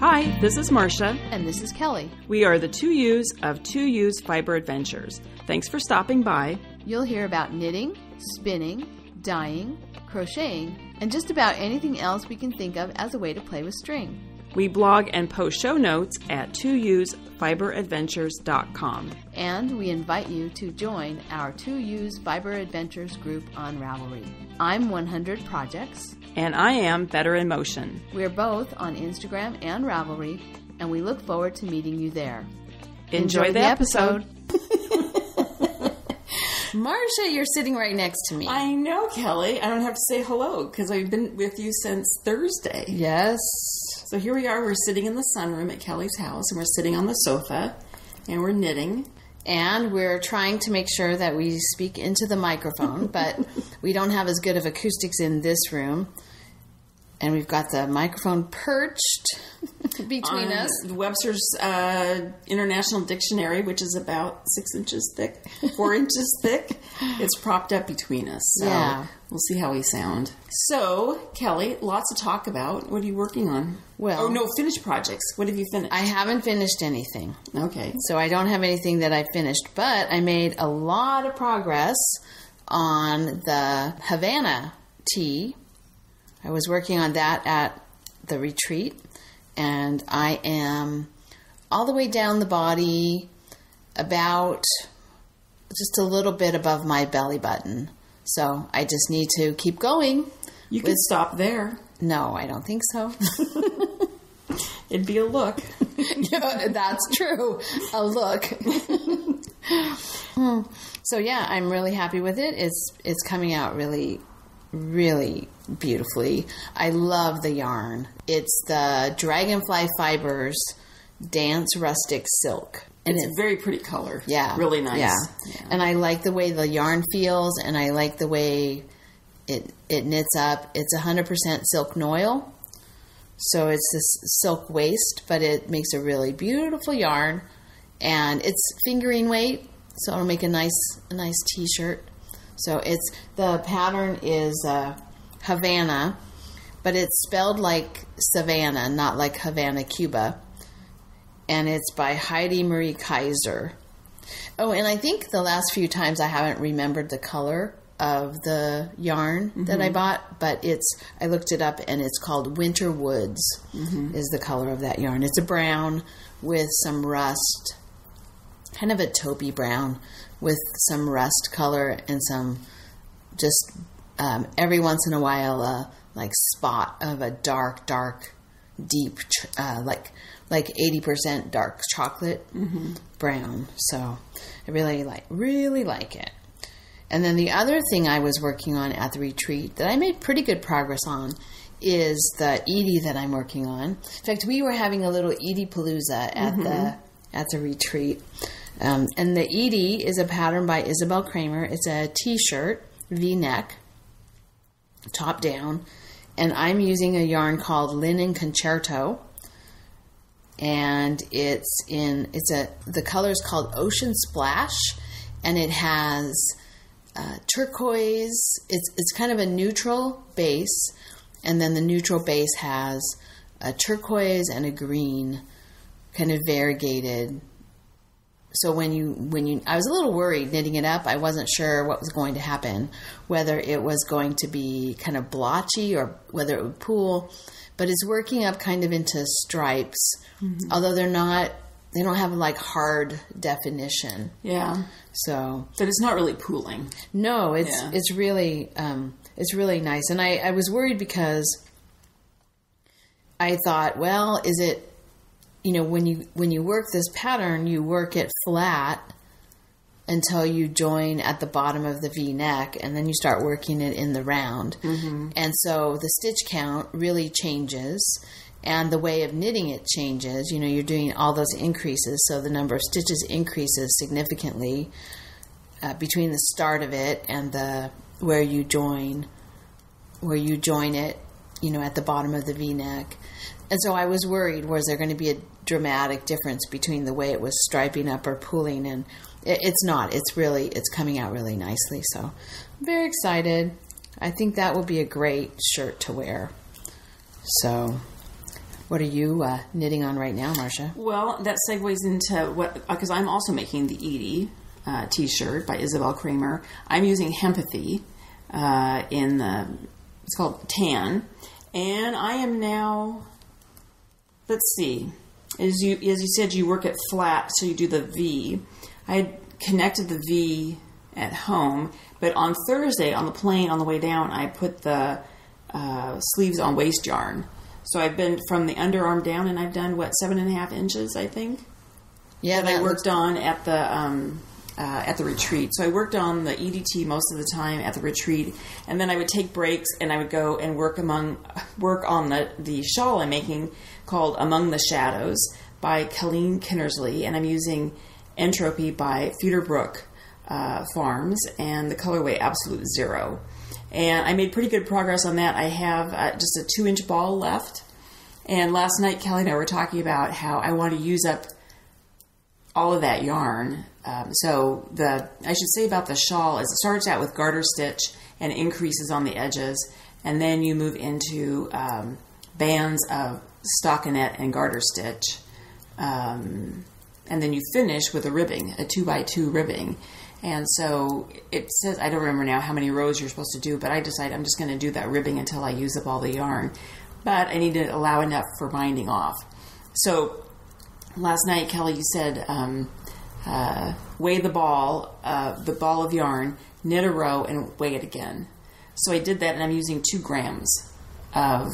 Hi, this is Marsha. And this is Kelly. We are the two Ewes of Two Ewes Fiber Adventures. Thanks for stopping by. You'll hear about knitting, spinning, dyeing, crocheting, and just about anything else we can think of as a way to play with string. We blog and post show notes at 2usfiberadventures.com. And we invite you to join our Two Ewes Fiber Adventures group on Ravelry. I'm 100 Projects. And I am Better in Motion. We're both on Instagram and Ravelry, and we look forward to meeting you there. Enjoy, Enjoy the, the, episode. episode. Marsha, you're sitting right next to me. I know, Kelly. I don't have to say hello because I've been with you since Thursday. Yes. So here we are. We're sitting in the sunroom at Kelly's house, and we're sitting on the sofa, and we're knitting. And we're trying to make sure that we speak into the microphone, but we don't have as good of acoustics in this room and we've got the microphone perched between us. Webster's uh, International Dictionary, which is about six inches thick, four inches thick, it's propped up between us. So yeah. we'll see how we sound. So, Kelly, lots to talk about. What are you working on? Well, oh no, finished projects. What have you finished? I haven't finished anything. Okay. So I don't have anything that I finished, but I made a lot of progress on the Havannah tee I was working on that at the retreat, and I am all the way down the body, about just a little bit above my belly button. So I just need to keep going. You can stop there. No, I don't think so. It'd be a look. yeah, that's true. A look. Hmm. so yeah, I'm really happy with it. It's it's coming out really really beautifully. I love the yarn. It's the Dragonfly Fibers Dance Rustic Silk. And it's, it's a very pretty color. Yeah. Really nice. Yeah. yeah. And I like the way the yarn feels and I like the way it it knits up. It's 100% silk noil. So it's this silk waste, but it makes a really beautiful yarn and it's fingering weight, so it'll make a nice a nice t-shirt. So it's the pattern is uh, Havannah, but it's spelled like Savannah, not like Havana, Cuba. And it's by Heidi Marie Kaiser. Oh, and I think the last few times I haven't remembered the color of the yarn mm-hmm. that I bought, but it's I looked it up and it's called Winter Woods mm-hmm. is the color of that yarn. It's a brown with some rust, kind of a taupey brown with some rust color and some just um, every once in a while a like spot of a dark, dark, deep, uh, like like eighty percent dark chocolate mm-hmm. brown. So I really like really like it. And then the other thing I was working on at the retreat that I made pretty good progress on is the Edie that I'm working on. In fact, we were having a little Edie Palooza at mm-hmm. the at the retreat. Um, and the Edie is a pattern by Isabell Kraemer. It's a t-shirt, V-neck, top down, and I'm using a yarn called Linen Concerto. And it's in it's a the color is called Ocean Splash, and it has uh, turquoise. It's it's kind of a neutral base, and then the neutral base has a turquoise and a green, kind of variegated so when you when you I was a little worried knitting it up. I wasn't sure what was going to happen, whether it was going to be kind of blotchy or whether it would pool. But it's working up kind of into stripes, mm-hmm. although they're not. They don't have like hard definition. Yeah. So, but it's not really pooling. No, it's yeah. it's really um, it's really nice. And I, I was worried because I thought, well, is it you know when you when you work this pattern you work it flat until you join at the bottom of the v neck and then you start working it in the round. Mm-hmm. and so the stitch count really changes and the way of knitting it changes. You know you're doing all those increases so the number of stitches increases significantly uh, between the start of it and the where you join where you join it you know at the bottom of the v neck and so I was worried was there going to be a dramatic difference between the way it was striping up or pooling and it, it's not it's really it's coming out really nicely so I'm very excited I think that will be a great shirt to wear so What are you uh, knitting on right now, Marsha? Well, that segues into what because I'm also making the Edie uh, T-shirt by Isabell Kraemer. I'm using Hempathy uh, in the it's called Tan, and I am now. Let's see, as you as you said, you work at flat, so you do the V. I had connected the V at home, but on Thursday on the plane on the way down, I put the uh, sleeves on waste yarn. So I've been from the underarm down, and I've done what seven and a half inches, I think. Yeah, that I worked on at the um, uh, at the retreat. So I worked on the Edie most of the time at the retreat, and then I would take breaks and I would go and work among work on the the shawl I'm making called Among the Shadows by Kelene Kinnersly, and I'm using Entropy by Feederbrook uh, Farms and the colorway Absolute Zero. And I made pretty good progress on that. I have uh, just a two inch ball left. And last night, Kelly and I were talking about how I want to use up all of that yarn. Um, so the I should say about the shawl is it starts out with garter stitch and increases on the edges, and then you move into um, bands of stockinette and garter stitch, um, and then you finish with a ribbing, a two by two ribbing. And so it says, I don't remember now how many rows you're supposed to do, but I decided I'm just going to do that ribbing until I use up all the yarn. But I need to allow enough for binding off. So last night, Kelly, you said um, uh, weigh the ball, uh, the ball of yarn, knit a row, and weigh it again. So I did that, and I'm using two grams of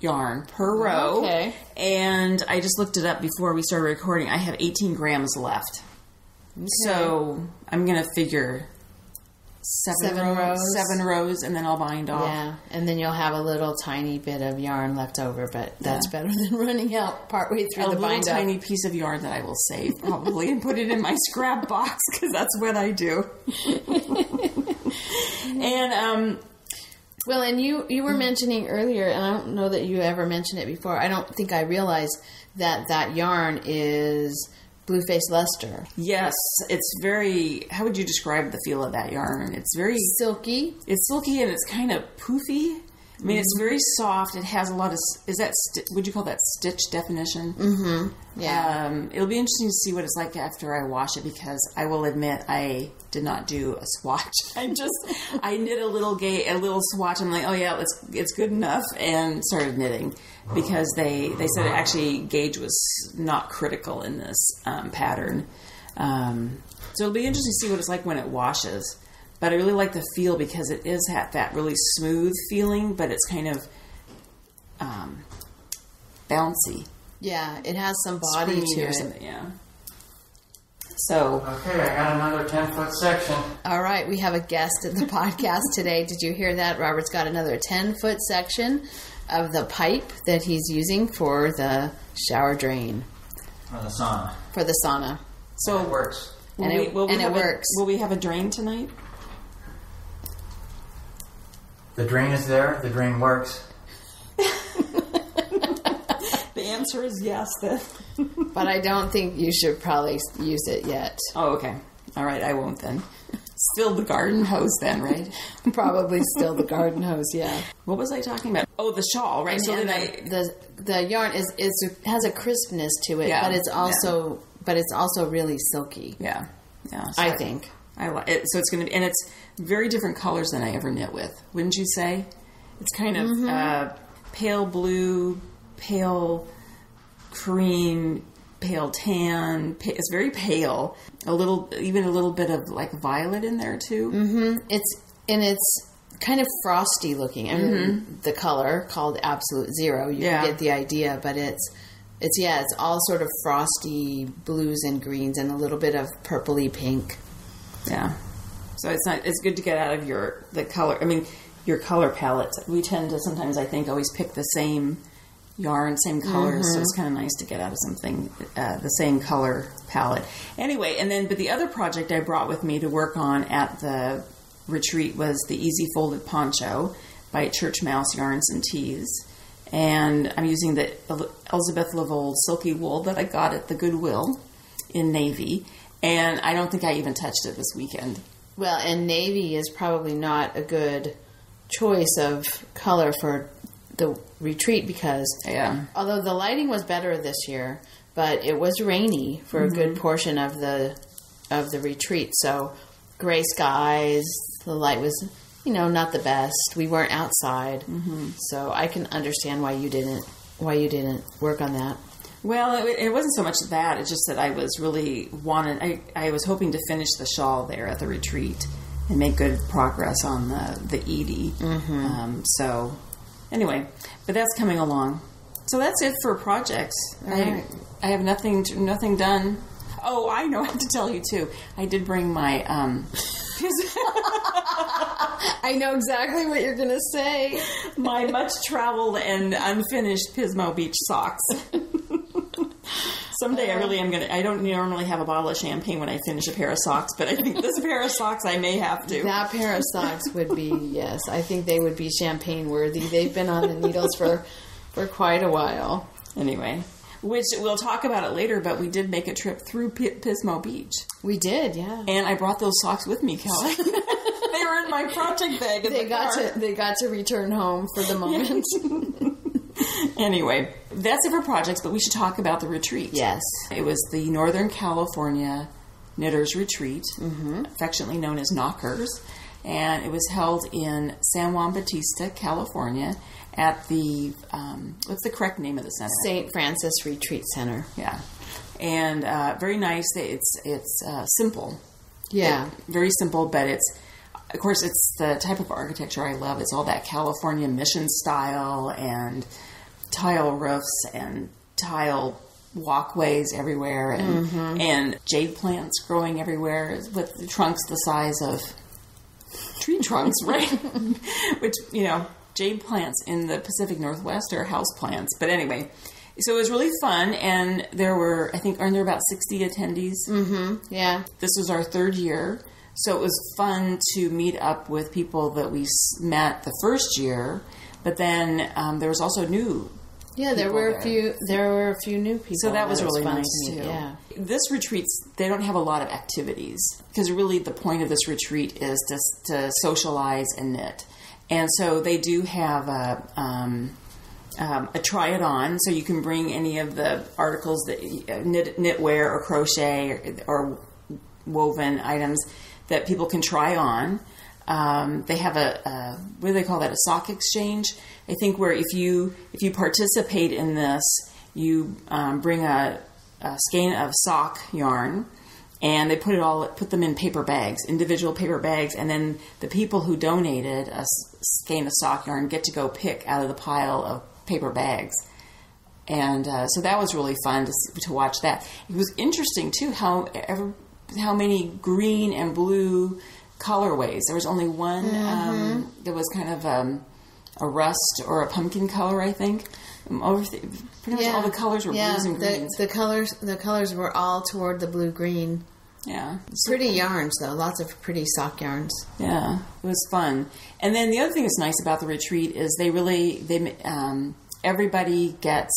yarn per row. Okay. And I just looked it up before we started recording. I have 18 grams left. So I'm gonna figure seven, Seven rows, rows. seven rows, and then I'll bind off. Yeah, and then you'll have a little tiny bit of yarn left over, but that's better than running out partway through A the bind up. tiny piece of yarn that I will save probably and put it in my scrap box because that's what I do. and um, Well, and you you were mm-hmm. mentioning earlier, and I don't know that you ever mentioned it before. I don't think I realized that that yarn is blue face Leicester, yes, it's very. How would you describe the feel of that yarn? It's very. silky. It's silky and it's kind of poofy. I mean, it's very soft. It has a lot of. Is that sti- would you call that stitch definition? Mm-hmm. Yeah. Um, it'll be interesting to see what it's like after I wash it because I will admit I did not do a swatch. I just I knit a little ga- a little swatch. I'm like, oh yeah, it's it's good enough, and started knitting because they they said actually gauge was not critical in this um, pattern. Um, so it'll be interesting to see what it's like when it washes. But I really like the feel because it is ha- that really smooth feeling, but it's kind of um, bouncy Yeah, it has some body springy to or it. something, Yeah. So Okay, I got another 10 foot section. All right, we have a guest at the podcast today. Did you hear that? Robert's got another 10 foot section of the pipe that he's using for the shower drain, On the sauna. for the sauna. so It works. will And we, it- and it have a- works. will we have a drain tonight? The drain is there, the drain works. The answer is yes. Then. But I don't think you should probably use it yet. oh, okay. All right, I won't then. Still the garden hose then, right? Probably still the garden hose, yeah. What was I talking about? Oh, the shawl, right? so and then the, I the the yarn is is has a crispness to it, Yeah, but it's also but it's also really silky. yeah yeah. so I think. I like it. So it's going to be, and it's very different colors than I ever knit with. Wouldn't you say? It's kind of Mm-hmm. uh, pale blue, pale cream, pale tan. Pa- it's very pale. A little, even a little bit of like violet in there too. Mm-hmm. It's and it's kind of frosty looking. I mean, the color called Absolute Zero. You Mm-hmm. Yeah. get the idea, but it's it's yeah, it's all sort of frosty blues and greens and a little bit of purpley pink. Yeah. So it's not. It's good to get out of your the color. I mean, your color palette. We tend to sometimes, I think, always pick the same yarn, same colors. So it's kind of nice to get out of something uh, the same color palette. Anyway, and then but the other project I brought with me to work on at the retreat was the Easy Folded Poncho by Church Mouse Yarns and Teas. And I'm using the Elizabeth Lavold silky wool that I got at the Goodwill in navy. And I don't think I even touched it this weekend. Well, and navy is probably not a good choice of color for the retreat because Yeah. although the lighting was better this year, but it was rainy for a good portion of the of the retreat. So gray skies, the light was you know not the best. We weren't outside, mm-hmm. so I can understand why you didn't why you didn't work on that. Well, it, it wasn't so much that. It's just that I was really wanted. I, I was hoping to finish the shawl there at the retreat and make good progress on the the Edie. Mm-hmm. Um, so anyway, but that's coming along. So that's it for projects. I right. I have nothing to, nothing done. Oh, I know. I have to tell you too. I did bring my um, I know exactly what you're gonna say. my much traveled and unfinished Pismo Beach socks. Someday I uh, really am gonna. I don't normally have a bottle of champagne when I finish a pair of socks, but I think this pair of socks I may have to. That pair of socks would be yes. I think they would be champagne worthy. They've been on the needles for for quite a while. Anyway, which we'll talk about it later, but we did make a trip through P- Pismo Beach, We did, yeah. and I brought those socks with me, Kelly. they were in my project bag. In They the got car. to they got to return home for the moment. Anyway, that's it for projects, but we should talk about the retreat. yes. It was the Northern California Knitters Retreat, Mm-hmm. affectionately known as NoCKRs, and it was held in San Juan Bautista, California, at the um, what's the correct name of the center? St. Francis Retreat Center. Yeah, and uh, very nice. It's it's uh, simple, Yeah. very simple, but it's of course it's the type of architecture I love. It's all that California mission style and tile roofs and tile walkways everywhere and mm-hmm. and jade plants growing everywhere with the trunks the size of tree trunks, right? Which, you know, jade plants in the Pacific Northwest are house plants. But anyway, so it was really fun and there were I think aren't there about 60 attendees? Mm-hmm. Yeah. this was our third year, so it was fun to meet up with people that we met the first year. But then um, there was also new. Yeah, there were there. a few there were a few new people. So that was really nice too. Yeah. This retreats they don't have a lot of activities because really the point of this retreat is just to socialize and knit, and so they do have a. Um, um, a try it on, so you can bring any of the articles that uh, knit, knitwear or crochet or, or woven items that people can try on. Um, they have a, a what do they call that? A sock exchange. I think where if you if you participate in this, you um, bring a, a skein of sock yarn, and they put it all put them in paper bags, individual paper bags, and then the people who donated a skein of sock yarn get to go pick out of the pile of paper bags and uh, so that was really fun to, to watch that. It was interesting too how how many green and blue colorways. There was only one um, that was kind of um, a rust or a pumpkin color, I think. Um, over the, pretty much all the colors were yeah, blues and the, greens. the colors the colors were all toward the blue green. yeah, Pretty yarns though, lots of pretty sock yarns. Yeah, it was fun. And then the other thing that's nice about the retreat is they really they um, everybody gets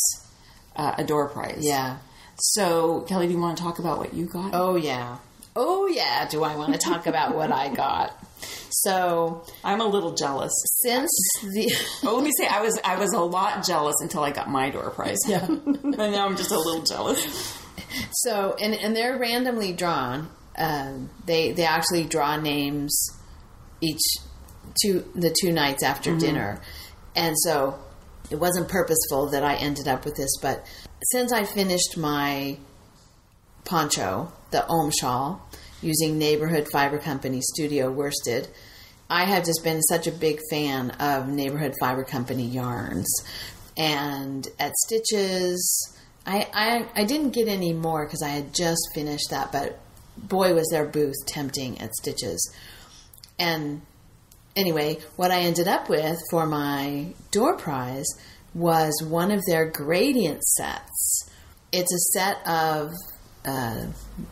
uh, a door prize. Yeah. So Kelly, do you want to talk about what you got? Oh yeah. Oh yeah, do I want to talk about what I got? So, I'm a little jealous. since the Oh, let me say, I was I was a lot jealous until I got my door prize. Yeah, and now I'm just a little jealous. So, and and they're randomly drawn. Um, they they actually draw names each two the two nights after dinner, and so it wasn't purposeful that I ended up with this. But since I finished my poncho, the Om shawl, using Neighborhood Fiber Company Studio Worsted. I have just been such a big fan of Neighborhood Fiber Company yarns. And at Stitches, I, I, I didn't get any more because I had just finished that, but boy, was their booth tempting at Stitches. And anyway, what I ended up with for my door prize was one of their gradient sets. It's a set of uh,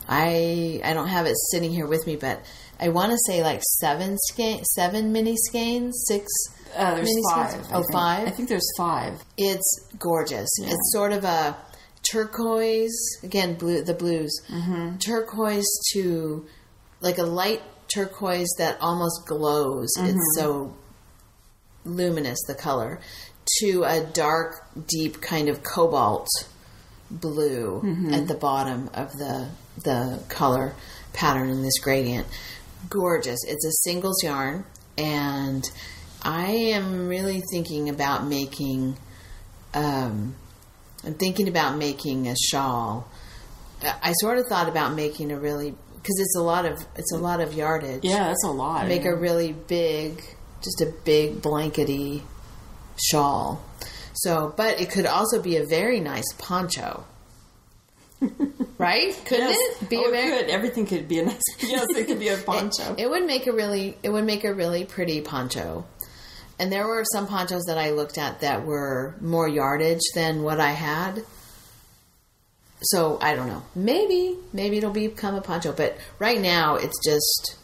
I I don't have it sitting here with me, but I want to say like seven skein, seven mini skeins, six. Uh, there's mini five. skeins? I Oh, think. five? I think there's five. It's gorgeous. It's sort of a turquoise again, blue the blues, Mm-hmm. turquoise to like a light turquoise that almost glows. Mm-hmm. It's so luminous the color to a dark, deep kind of cobalt blue Mm-hmm. at the bottom of the the color pattern in this gradient. Gorgeous. It's a singles yarn, and I am really thinking about making. Um, I'm thinking about making a shawl. I I sort of thought about making a really because it's a lot of it's a lot of yardage. Yeah, that's a lot. Make a really big, just a big blankety shawl. So, but it could also be a very nice poncho. right? Couldn't Yes. it be oh, a very it could. Everything could be a nice. Yes, it could be a poncho. it would make a really it would make a really pretty poncho. And there were some ponchos that I looked at that were more yardage than what I had. So I don't know. Maybe maybe it'll become a poncho, but right now it's just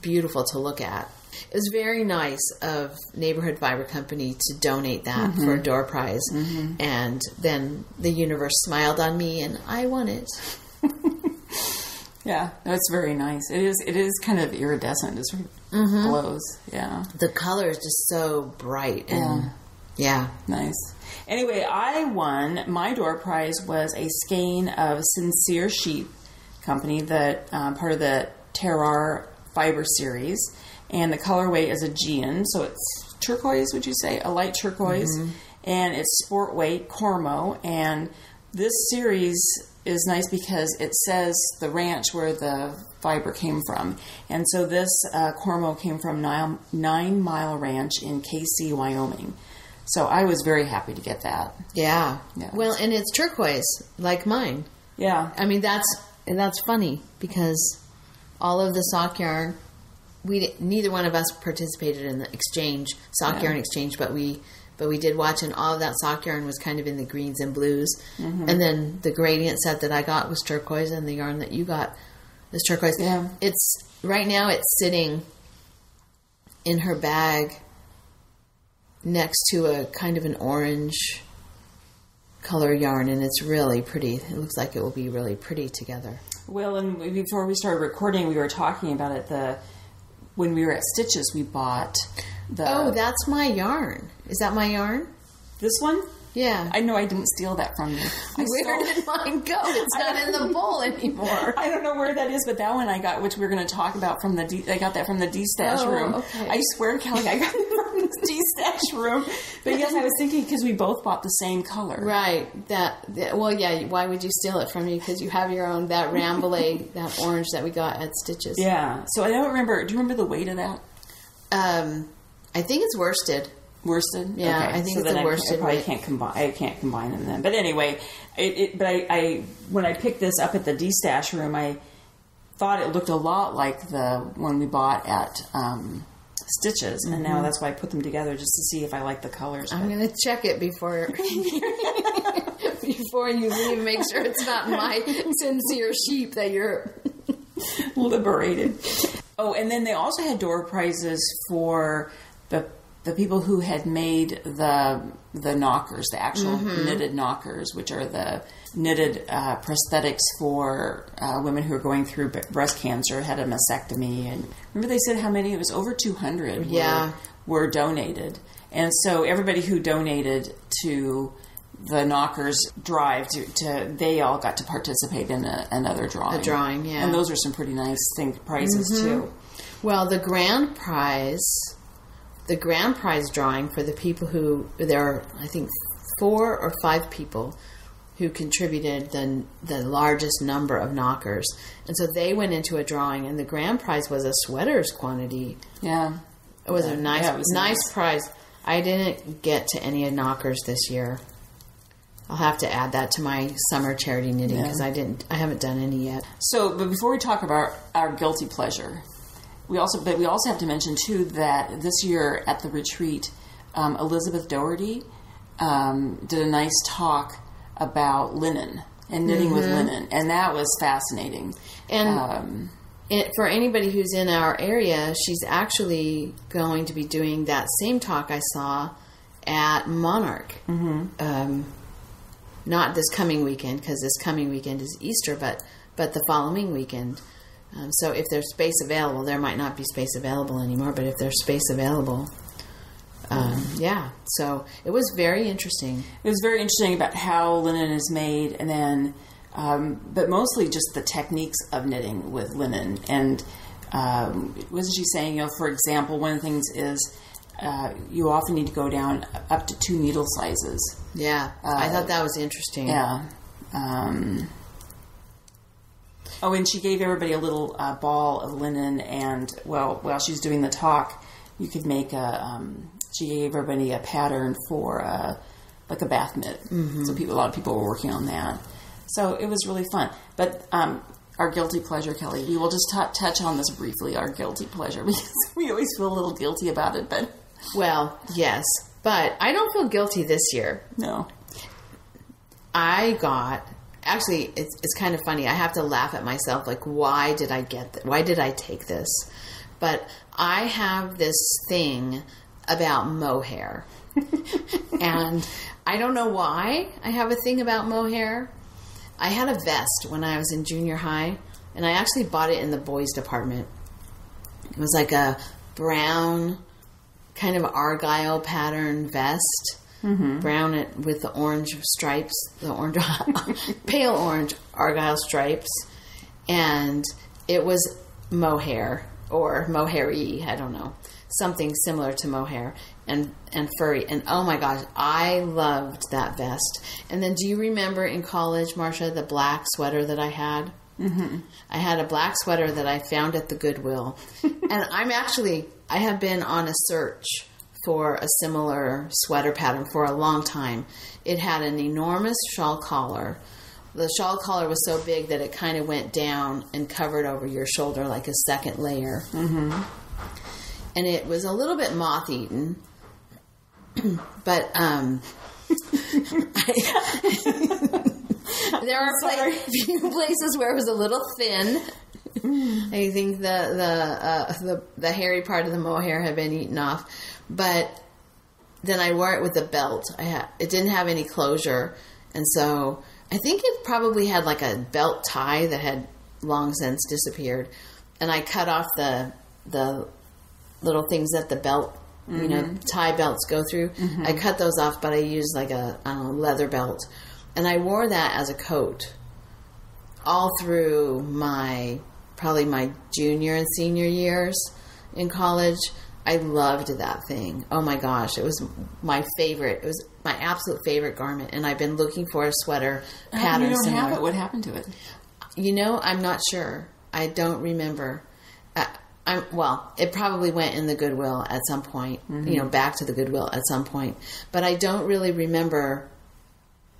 beautiful to look at. It was very nice of Neighborhood Fiber Company to donate that for a door prize, and then the universe smiled on me, and I won it. yeah, that's very nice. It is. It is kind of iridescent. It sort of Mm-hmm. glows. Yeah, The color is just so bright and yeah. nice. Anyway, I won. My door prize was a skein of Sincere Sheep Company, that um, part of the Terrar fiber series, and the colorway is Aegean, so it's turquoise. Would you say a light turquoise? And it's sport weight Cormo, and this series is nice because it says the ranch where the fiber came from. And so this uh, Cormo came from Nine, Nine Mile Ranch in Kaycee, Wyoming. So I was very happy to get that. Yeah. Yeah. Well, and it's turquoise like mine. Yeah. I mean, that's and that's funny because all of the sock yarn, we neither one of us participated in the exchange sock Yeah. yarn exchange, but we but we did watch, and all of that sock yarn was kind of in the greens and blues, Mm-hmm. and then the gradient set that I got was turquoise, and the yarn that you got is turquoise. Yeah. It's right now it's sitting in her bag next to a kind of an orange color yarn and it's really pretty. It looks like it will be really pretty together. Well, and before we started recording, we were talking about it. The when we were at Stitches, we bought the Oh, that's my yarn. Is that my yarn? this one. Yeah. I know I didn't steal that from you. I Where stole- did mine go? It's not in the bowl anymore. I don't know where that is, but that one I got, which we're going to talk about from the D, I got that from the destash Oh, room. okay. I swear, Kelly, I got the D stash room. But yes, I was thinking because we both bought the same color. Right. That, that- Well, yeah. Why would you steal it from me? Because you have your own. That Rambouillet, that orange that we got at Stitches. Yeah. So I don't remember. Do you remember the weight of that? Um, I think it's worsted. Worsted. Yeah, I think so it's I- worsted I probably can't combine. I can't combine them then. But anyway, it, it, but I, I when I picked this up at the D stash room, I thought it looked a lot like the one we bought at um, Stitches, and now that's why I put them together just to see if I like the colors. Mm-hmm. I'm going to check it before before you leave. Make sure it's not my sincere sheep that you're. liberated. Oh, and then they also had door prizes for the the people who had made the the knockers, the actual knitted knockers, which are the knitted uh, prosthetics for uh, women who are going through b- breast cancer, had a mastectomy, and remember they said how many? It was over two hundred. Yeah. were, were donated, and so everybody who donated to the knockers drive to, to they all got to participate in a, another drawing A drawing, yeah. and those are some pretty nice thing prizes too Well, the grand prize, the grand prize drawing for the people who there are, I think, four or five people who contributed the the largest number of knockers, and so they went into a drawing, and the grand prize was a sweaters quantity. yeah It was a nice, Yeah, was nice, nice. prize. I didn't get to any knockers this year. I'll have to add that to my summer charity knitting Yeah. because I didn't, I haven't done any yet. so but before we talk about our guilty pleasure we also but we also have to mention too that this year at the retreat um, elizabeth doherty um, did a nice talk about linen and knitting with linen and that was fascinating And um, it, for anybody who's in our area, she's actually going to be doing that same talk I saw at Monarch. Mm-hmm. Um, not this coming weekend because this coming weekend is Easter, but but the following weekend. Um, so if there's space available, there might not be space available anymore. But if there's space available, um, yeah, so it was very interesting. It was very interesting about how linen is made, and then, um, but mostly just the techniques of knitting with linen. And um, wasn't she saying, you know, for example, one of the things is uh, you often need to go down up to two needle sizes. Yeah, I thought that was interesting. Yeah. Um, oh, and she gave everybody a little uh, ball of linen, and well, while she was doing the talk, you could make a. Um, she gave everybody a pattern for uh, like a bath mitt. So people, a lot of people were working on that. So it was really fun. But um, our guilty pleasure, Kelly, we will just t- touch on this briefly. Our guilty pleasure because we always feel a little guilty about it, but Well, yes, but I don't feel guilty this year. no. I got actually it's it's kind of funny. I have to laugh at myself like why did I get th- why did I take this? But I have this thing about mohair. and I don't know why I have a thing about mohair. I had a vest when I was in junior high and I actually bought it in the boys department. It was like a brown kind of argyle pattern vest, mm-hmm. brown it with the orange stripes, the orange, pale orange argyle stripes, and it was mohair or mohair-y, I don't know, something similar to mohair and and furry. And oh my gosh, I loved that vest. And then, do you remember in college, Marsha, the black sweater that I had? I had a black sweater that I found at the Goodwill. and I'm actually, I have been on a search for a similar sweater pattern for a long time. It had an enormous shawl collar. The shawl collar was so big that it kind of went down and covered over your shoulder like a second layer. Mm-hmm. And it was a little bit moth eaten. but um, there are pla- few places where it was a little thin. I think the the uh, the the hairy part of the mohair had been eaten off, but then I wore it with a belt. I had it didn't have any closure, and so I think it probably had like a belt tie that had long since disappeared, and I cut off the the little things that the belt you know mm-hmm. tie belts go through. Mm-hmm. I cut those off, but I used like a know leather belt, and I wore that as a coat all through my probably my junior and senior years in college. I loved that thing. Oh my gosh, it was my favorite. It was my absolute favorite garment, and I've been looking for a sweater pattern. you don't have it. What happened to it? You know, I'm not sure. I don't remember. Uh, I'm well. It probably went in the Goodwill at some point. You know, back to the Goodwill at some point. But I don't really remember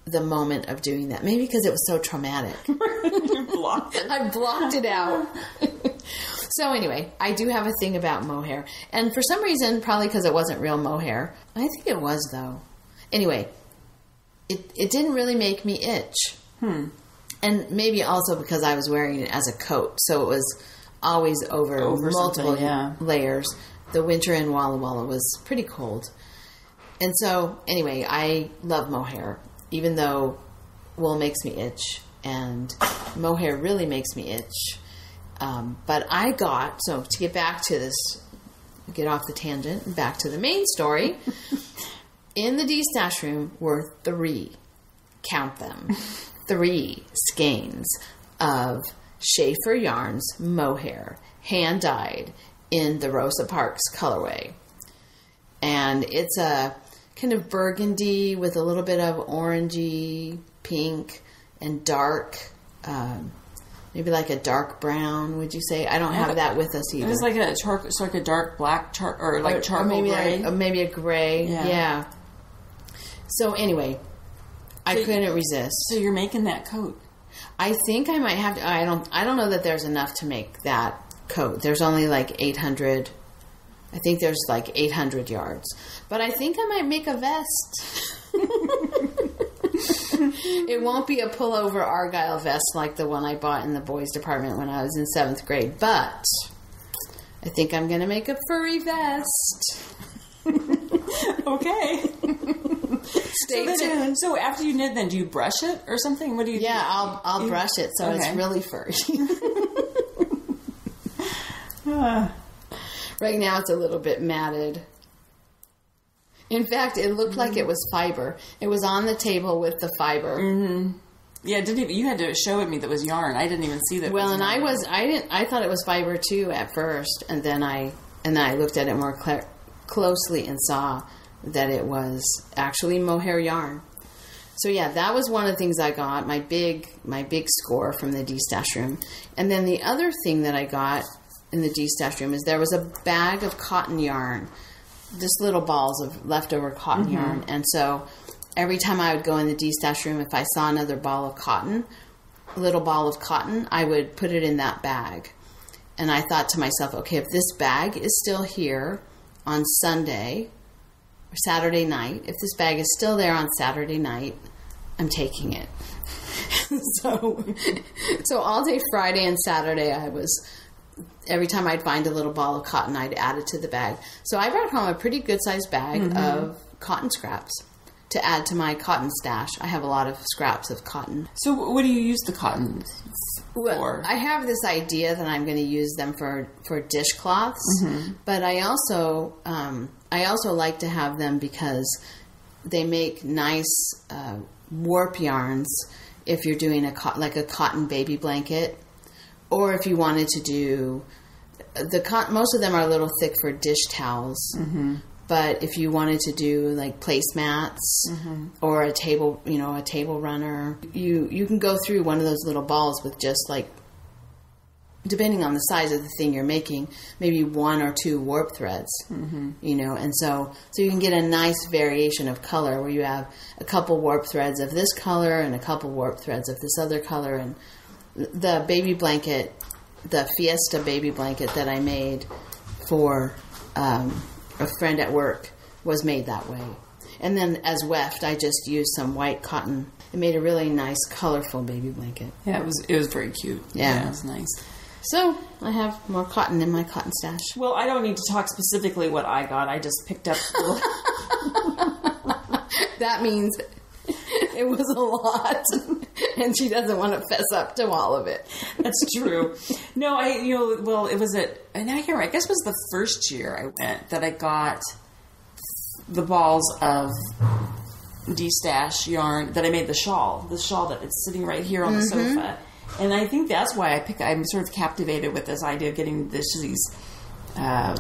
the moment of doing that. Maybe because it was so traumatic. blocked it. I blocked it out. so anyway, I do have a thing about mohair, and for some reason, probably because it wasn't real mohair. I think it was though. Anyway, it it didn't really make me itch. Hmm. And maybe also because I was wearing it as a coat, so it was always over, Over multiple yeah. layers. The winter in Walla Walla was pretty cold. And so, anyway, I love mohair, even though wool makes me itch and mohair really makes me itch. Um, but I got, so to get back to this, get off the tangent and back to the main story, in the destash room were three, count them, three skeins of Schaefer Yarns mohair, hand dyed in the Rosa Parks colorway and it's a kind of burgundy with a little bit of orangey pink and dark um, maybe like a dark brown would you say i don't have that with us either It was like a char- it's like a dark black char- or like or, charcoal maybe gray. A, maybe a gray Yeah. yeah, so anyway i couldn't resist so you're making that coat. I think i might have to i don't i don't know that there's enough to make that coat there's only like 800 i think there's like 800 yards. But i think i might make a vest. It won't be a pullover argyle vest like the one i bought in the boys department when i was in seventh grade but i think i'm going to make a furry vest Okay. stay so, tuned then, so after you knit, then do you brush it or something? What do you? yeah do? i'll i'll You- brush it so it's really furry Ah. right now it's a little bit matted In fact, it looked like it was fiber. It was on the table with the fiber. Yeah, didn't even, you had to show it me that was yarn. I didn't even see that. it Well, and I was I didn't I thought it was fiber too at first, and then I and then I looked at it more cl- closely and saw that it was actually mohair yarn. So yeah, that was one of the things I got my big my big score from the destash room, and then the other thing that I got in the destash room is there was a bag of cotton yarn, just little balls of leftover cotton mm-hmm. yarn, and so every time I would go in the destash room, if I saw another ball of cotton, little ball of cotton, I would put it in that bag. And I thought to myself, okay, if this bag is still here on Sunday or Saturday night, if this bag is still there on Saturday night, I'm taking it. so, so all day Friday and Saturday, I was every time I'd find a little ball of cotton, I'd add it to the bag. So I brought home a pretty good sized bag mm-hmm. of cotton scraps to add to my cotton stash. I have a lot of scraps of cotton. So, what do you use the cotton for? I have this idea that I'm going to use them for for dishcloths, but I also um, I also like to have them because they make nice uh, warp yarns. If you're doing a cot- like a cotton baby blanket, or if you wanted to do the most of them are a little thick for dish towels. But if you wanted to do like placemats or a table, you know, a table runner, you you can go through one of those little balls with just like, depending on the size of the thing you're making, maybe one or two warp threads, mm-hmm. you know, and so so you can get a nice variation of color where you have a couple warp threads of this color and a couple warp threads of this other color, and the baby blanket, the Fiesta baby blanket that I made for um, a friend at work was made that way. And then as weft, I just used some white cotton. It made a really nice, colorful baby blanket. yeah, it was it was very cute. Yeah. it was nice. So I have more cotton in my cotton stash. Well, I don't need to talk specifically what I got. I just picked up. That means it was a lot, and she doesn't want to fess up to all of it. That's true. No, I you know well it was at and I hear I guess it was the first year I went that I got the balls of destash yarn that I made the shawl, the shawl that it's sitting right here on the sofa, and I think that's why I pick. I'm sort of captivated with this idea of getting this these. Uh,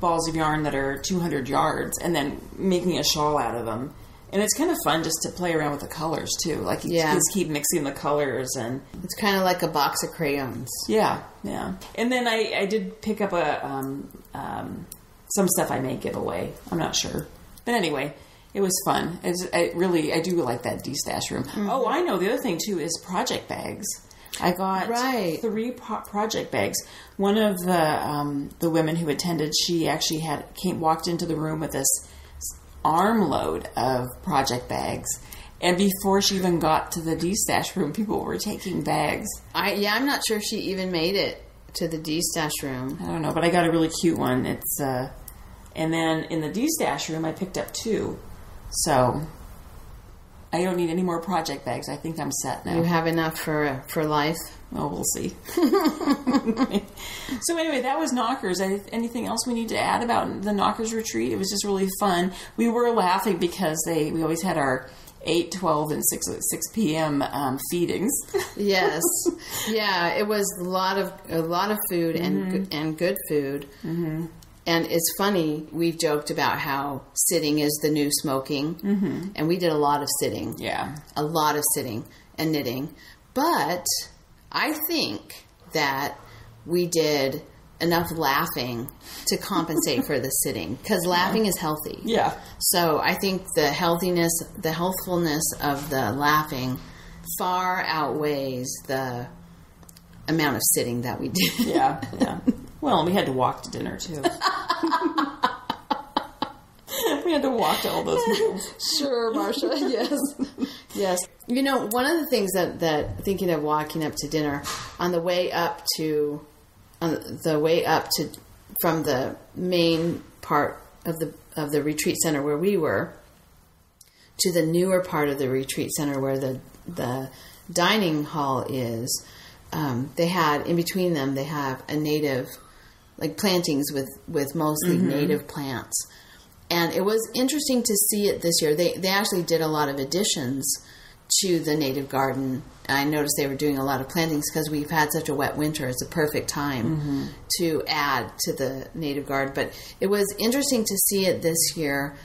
balls of yarn that are 200 yards and then making a shawl out of them and it's kind of fun just to play around with the colors too like you Yeah. just keep mixing the colors and It's kind of like a box of crayons. yeah, yeah. And then I, I did pick up a um, um, some stuff I may give away. I'm not sure, but anyway, it was fun. It's, I really I do like that destash room. Mm-hmm. Oh, I know the other thing too is project bags. I got Right. three pro- project bags. One of the um, the women who attended, she actually had came walked into the room with this armload of project bags. And before she even got to the destash room, people were taking bags. I yeah, I'm not sure if she even made it to the destash room. I don't know, but I got a really cute one. It's uh, and then in the destash room, I picked up two, so I don't need any more project bags. I think I'm set now. You have enough for for life. Oh, we'll see. so anyway, that was NoCKRs. Anything else we need to add about the NoCKRs retreat? It was just really fun. We were laughing because they we always had our 8, 12, and 6, 6 p.m. Um, feedings. Yes, yeah, it was a lot of a lot of food and good, and good food. Mm-hmm. And it's funny we've joked about how sitting is the new smoking, mm-hmm. and we did a lot of sitting. yeah. a lot of sitting and knitting. But I think that we did enough laughing to compensate for the sitting because laughing is healthy. Yeah. So I think the healthiness, the healthfulness of the laughing far outweighs the amount of sitting that we did. Yeah. Yeah. Well, we had to walk to dinner too. we had to walk to all those meals. Sure, Marsha. Yes, yes. You know, one of the things that that thinking of walking up to dinner on the way up to on the way up to from the main part of the of the retreat center where we were to the newer part of the retreat center where the the dining hall is. Um, they had in between them they have a native like plantings with with mostly native plants and it was interesting to see it this year. They they actually did a lot of additions to the native garden. I noticed they were doing a lot of plantings because we've had such a wet winter. It's a perfect time mm-hmm. to add to the native garden. But it was interesting to see it this year,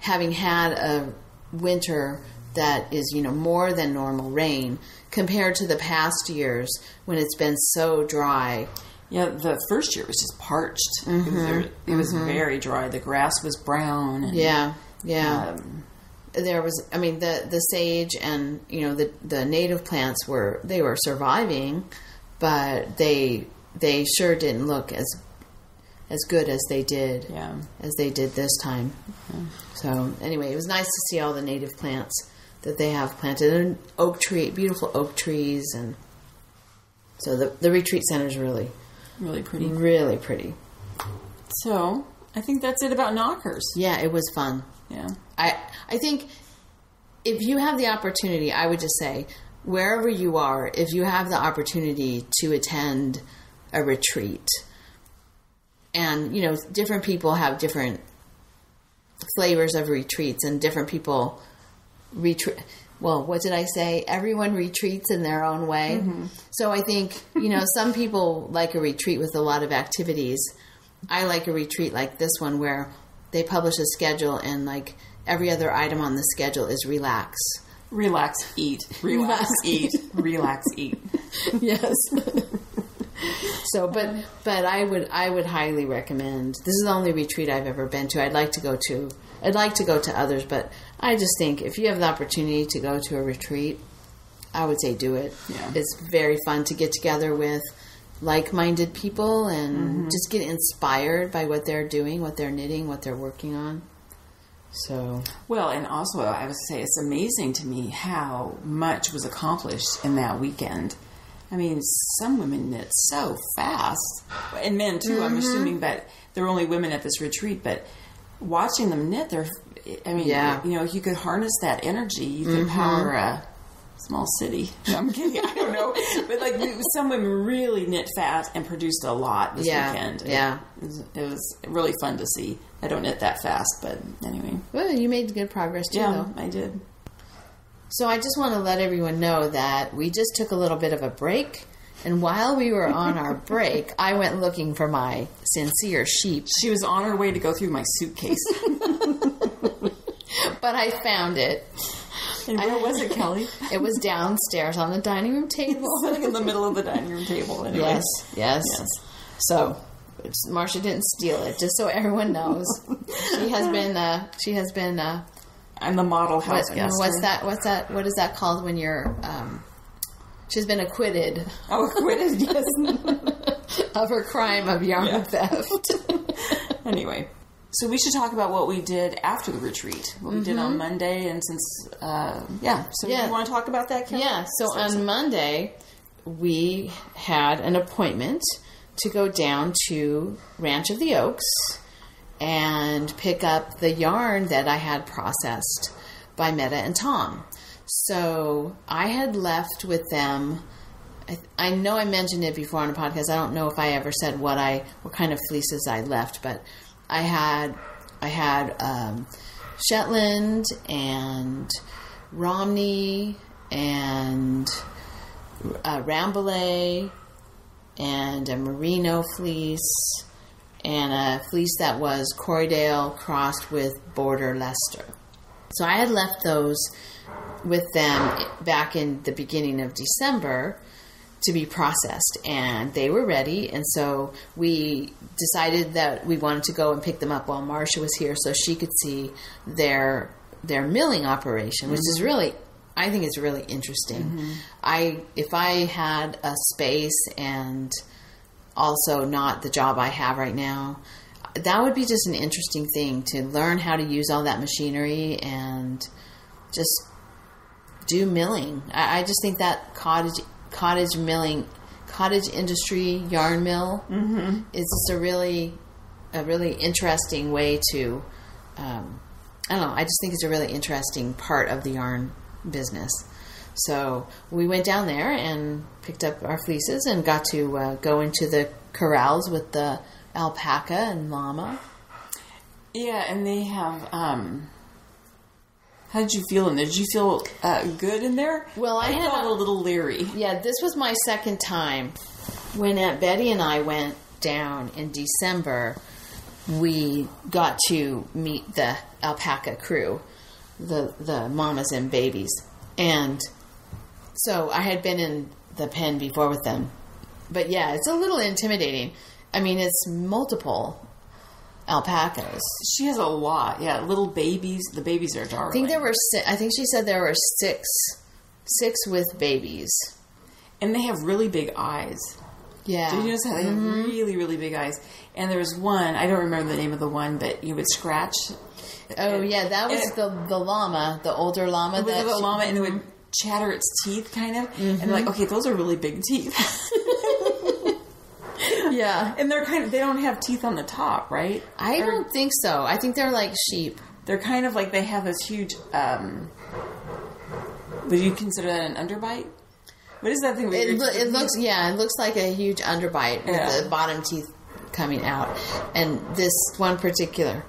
having had a winter that is you know more than normal rain compared to the past years when it's been so dry. Yeah, the first year was just parched. It was, very- it was very dry. The grass was brown. And, Yeah, yeah. um, there was i mean the the sage and you know the the native plants were they were surviving but they they sure didn't look as as good as they did yeah. as they did this time so anyway it was nice to see all the native plants that they have planted and oak tree beautiful oak trees and so the the retreat center is really Really pretty. really pretty So, I think that's it about NoCKRs. yeah it was fun Yeah. I I think if you have the opportunity, I would just say wherever you are, if you have the opportunity to attend a retreat, and you know different people have different flavors of retreats, and different people retreat. Well, what did I say? Everyone retreats in their own way. Mm-hmm. So I think you know some people like a retreat with a lot of activities. I like a retreat like this one where they publish a schedule and like every other item on the schedule is relax. Relax, eat. Relax, Relax, eat. Relax, eat. Yes. so, but but I would I would highly recommend. This is the only retreat I've ever been to. I'd like to go to. I'd like to go to others, but I just think if you have the opportunity to go to a retreat, I would say do it. Yeah. It's very fun to get together with like-minded people and mm-hmm. just get inspired by what they're doing, what they're knitting, what they're working on. So, Well, and also, I would say it's amazing to me how much was accomplished in that weekend. I mean, some women knit so fast, and men too. I'm mm-hmm. assuming, but there were only women at this retreat. But watching them knit, they're, I mean, Yeah. you know, if you could harness that energy. You could mm-hmm. power a small city. No, I'm kidding. I don't know, but like some women really knit fast and produced a lot this Yeah, weekend. yeah. it was, it was really fun to see. I don't knit that fast, but anyway, well, you made good progress too, yeah, though. I did. So I just want to let everyone know that we just took a little bit of a break. And while we were on our break, I went looking for my sincere sheep, She was on her way to go through my suitcase. but I found it. and where was it, Kelly? It was downstairs on the dining room table. Sitting in the middle of the dining room table. Anyway. Yes, yes. Yes. So Marsha didn't steal it, just so everyone knows. she has been. Uh, she has been. Uh, I'm the model house what, guest. what's that? What's that? What is that called when you're? Um, she's been acquitted Oh, acquitted. Yes. of her crime of yarn Yeah. theft. anyway, so we should talk about what we did after the retreat. What we did on Monday, and since uh, yeah, so Mm-hmm. Yeah. you want to talk about that, Kelly? Yeah, so on Monday, we had an appointment to go down to Ranch of the Oaks and pick up the yarn that I had processed by Meta and Tom. So I had left with them. I, I know I mentioned it before on a podcast. I don't know if I ever said what I what kind of fleeces I left, but I had I had um, Shetland and Romney and uh, Rambouillet and a merino fleece and a fleece that was Corriedale crossed with border Leicester. So I had left those with them back in the beginning of December to be processed and they were ready and so we decided that we wanted to go and pick them up while Marsha was here so she could see their their milling operation which is mm-hmm. really I think it's really interesting. Mm-hmm. I if I had a space and also not the job I have right now, that would be just an interesting thing to learn how to use all that machinery and just do milling. I, I just think that cottage cottage milling, cottage industry yarn mill is just a really a really interesting way to. Um, I don't know. I just think it's a really interesting part of the yarn business. So we went down there and picked up our fleeces and got to uh, go into the corrals with the alpaca and llama. Yeah, and they have. um How did you feel in there? Did you feel uh, good in there? Well, I had felt a- a little leery. Yeah, this was my second time. When Aunt Betty and I went down in December, we got to meet the alpaca crew, the the mamas and babies, and so I had been in the pen before with them. But yeah, it's a little intimidating. I mean, it's multiple alpacas. She has a lot. Yeah, little babies. The babies are darling. I think there were. Si- I think she said there were six, six with babies. and they have really big eyes. Yeah. Did you notice how they have mm-hmm. really, really big eyes? And there was one. I don't remember the name of the one, but you would scratch. Oh yeah, that was the the llama, the older llama. It was that a llama, and it would chatter its teeth, kind of. And mm-hmm. like, okay, those are really big teeth. yeah, and they're kind of. They don't have teeth on the top, right? I Or- don't think so. I think they're like sheep. They're kind of like they have this huge. um Would you consider that an underbite? What is that thing? It, you're- it looks yeah, it looks like a huge underbite with the bottom teeth coming out, and this one particular.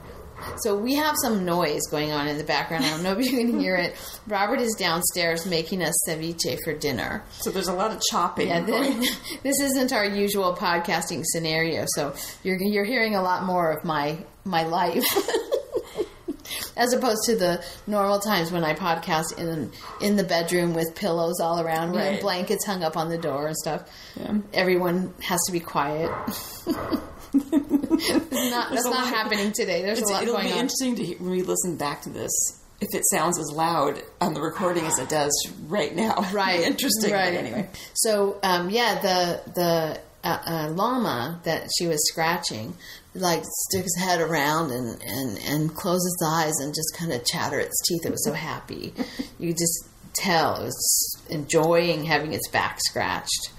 So we have some noise going on in the background. I don't know if you can hear it. Robert is downstairs making us ceviche for dinner. So there's a lot of chopping. Yeah, going. this isn't our usual podcasting scenario, so you're you're hearing a lot more of my my life. As opposed to the normal times when I podcast in in the bedroom with pillows all around and blankets hung up on the door and stuff. Yeah. Everyone has to be quiet. Not, that's not happening today. There's a lot it'll going be on. interesting to hear, when we listen back to this if it sounds as loud on the recording as it does right now. right interesting. right anyway, so um, yeah the the uh, uh, llama that she was scratching like stick his head around and and and close its eyes and just kind of chatter its teeth it was so happy you just tell it was enjoying having its back scratched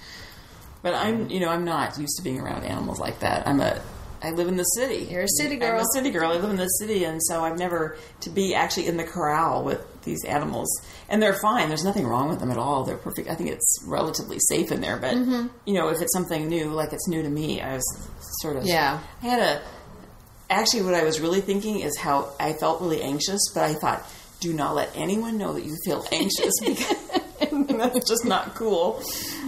but I'm you know I'm not used to being around animals like that. I'm a I live in the city. You're a city girl. I'm a city girl. I live in the city, and so I've never to be actually in the corral with these animals, and they're fine. There's nothing wrong with them at all. They're perfect. I think it's relatively safe in there. But Mm-hmm. you know, if it's something new, like it's new to me, I was sort of Yeah. I had a actually what I was really thinking is how I felt really anxious, but I thought, do not let anyone know that you feel anxious because that's just not cool.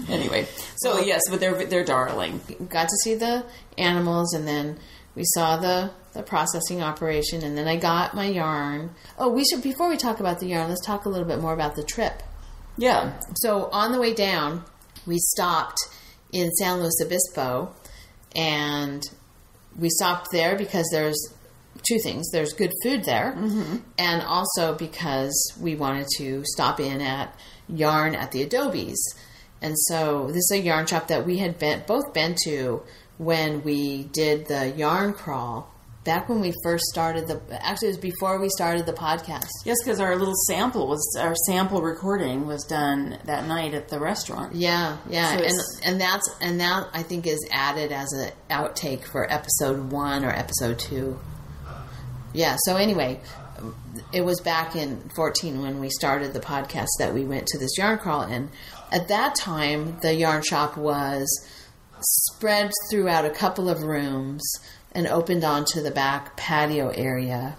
Anyway, so yes, but they're they're darling. got to see the animals and then we saw the the processing operation and then I got my yarn. Oh, we should before we talk about the yarn, let's talk a little bit more about the trip. Yeah, So on the way down, we stopped in San Luis Obispo and we stopped there because there's two things. There's good food there, mm-hmm. and also because we wanted to stop in at Yarn at the Adobes. And so this is a yarn shop that we had been, both been to when we did the yarn crawl back when we first started the. Actually, it was before we started the podcast. yes, because our little sample was our sample recording was done that night at the restaurant. Yeah, yeah, So and and that's and that I think is added as an outtake for episode one or episode two. Yeah. So anyway, it was back in fourteen when we started the podcast that we went to this yarn crawl, and at that time the yarn shop was spread throughout a couple of rooms and opened onto the back patio area.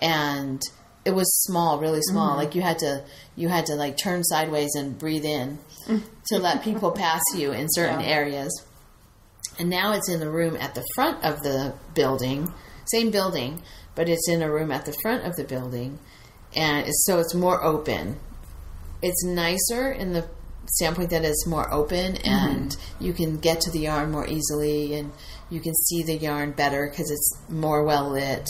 And it was small really small. Mm-hmm. Like you had to you had to like turn sideways and breathe in to let people pass you in certain Yeah. areas. And now it's in the room at the front of the building same building but it's in a room at the front of the building and it's, so it's more open. It's nicer in the standpoint that it's more open mm-hmm. and you can get to the yarn more easily and you can see the yarn better because it's more well lit.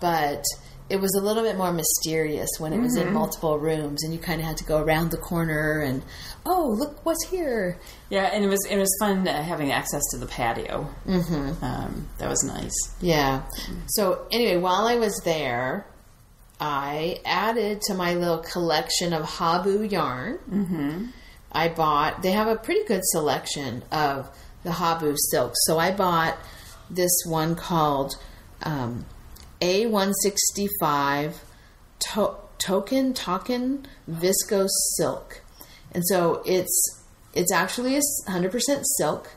But it was a little bit more mysterious when it was in multiple rooms and you kind of had to go around the corner and oh look what's here Yeah, and it was it was fun uh, having access to the patio. Mm-hmm. Um, that was nice. Yeah. So anyway, while I was there, I added to my little collection of Habu yarn. Mm-hmm. I bought. They have a pretty good selection of the Habu silks. So I bought this one called um, A165 to- Token Token Viscose Silk, and so it's it's actually a hundred percent silk.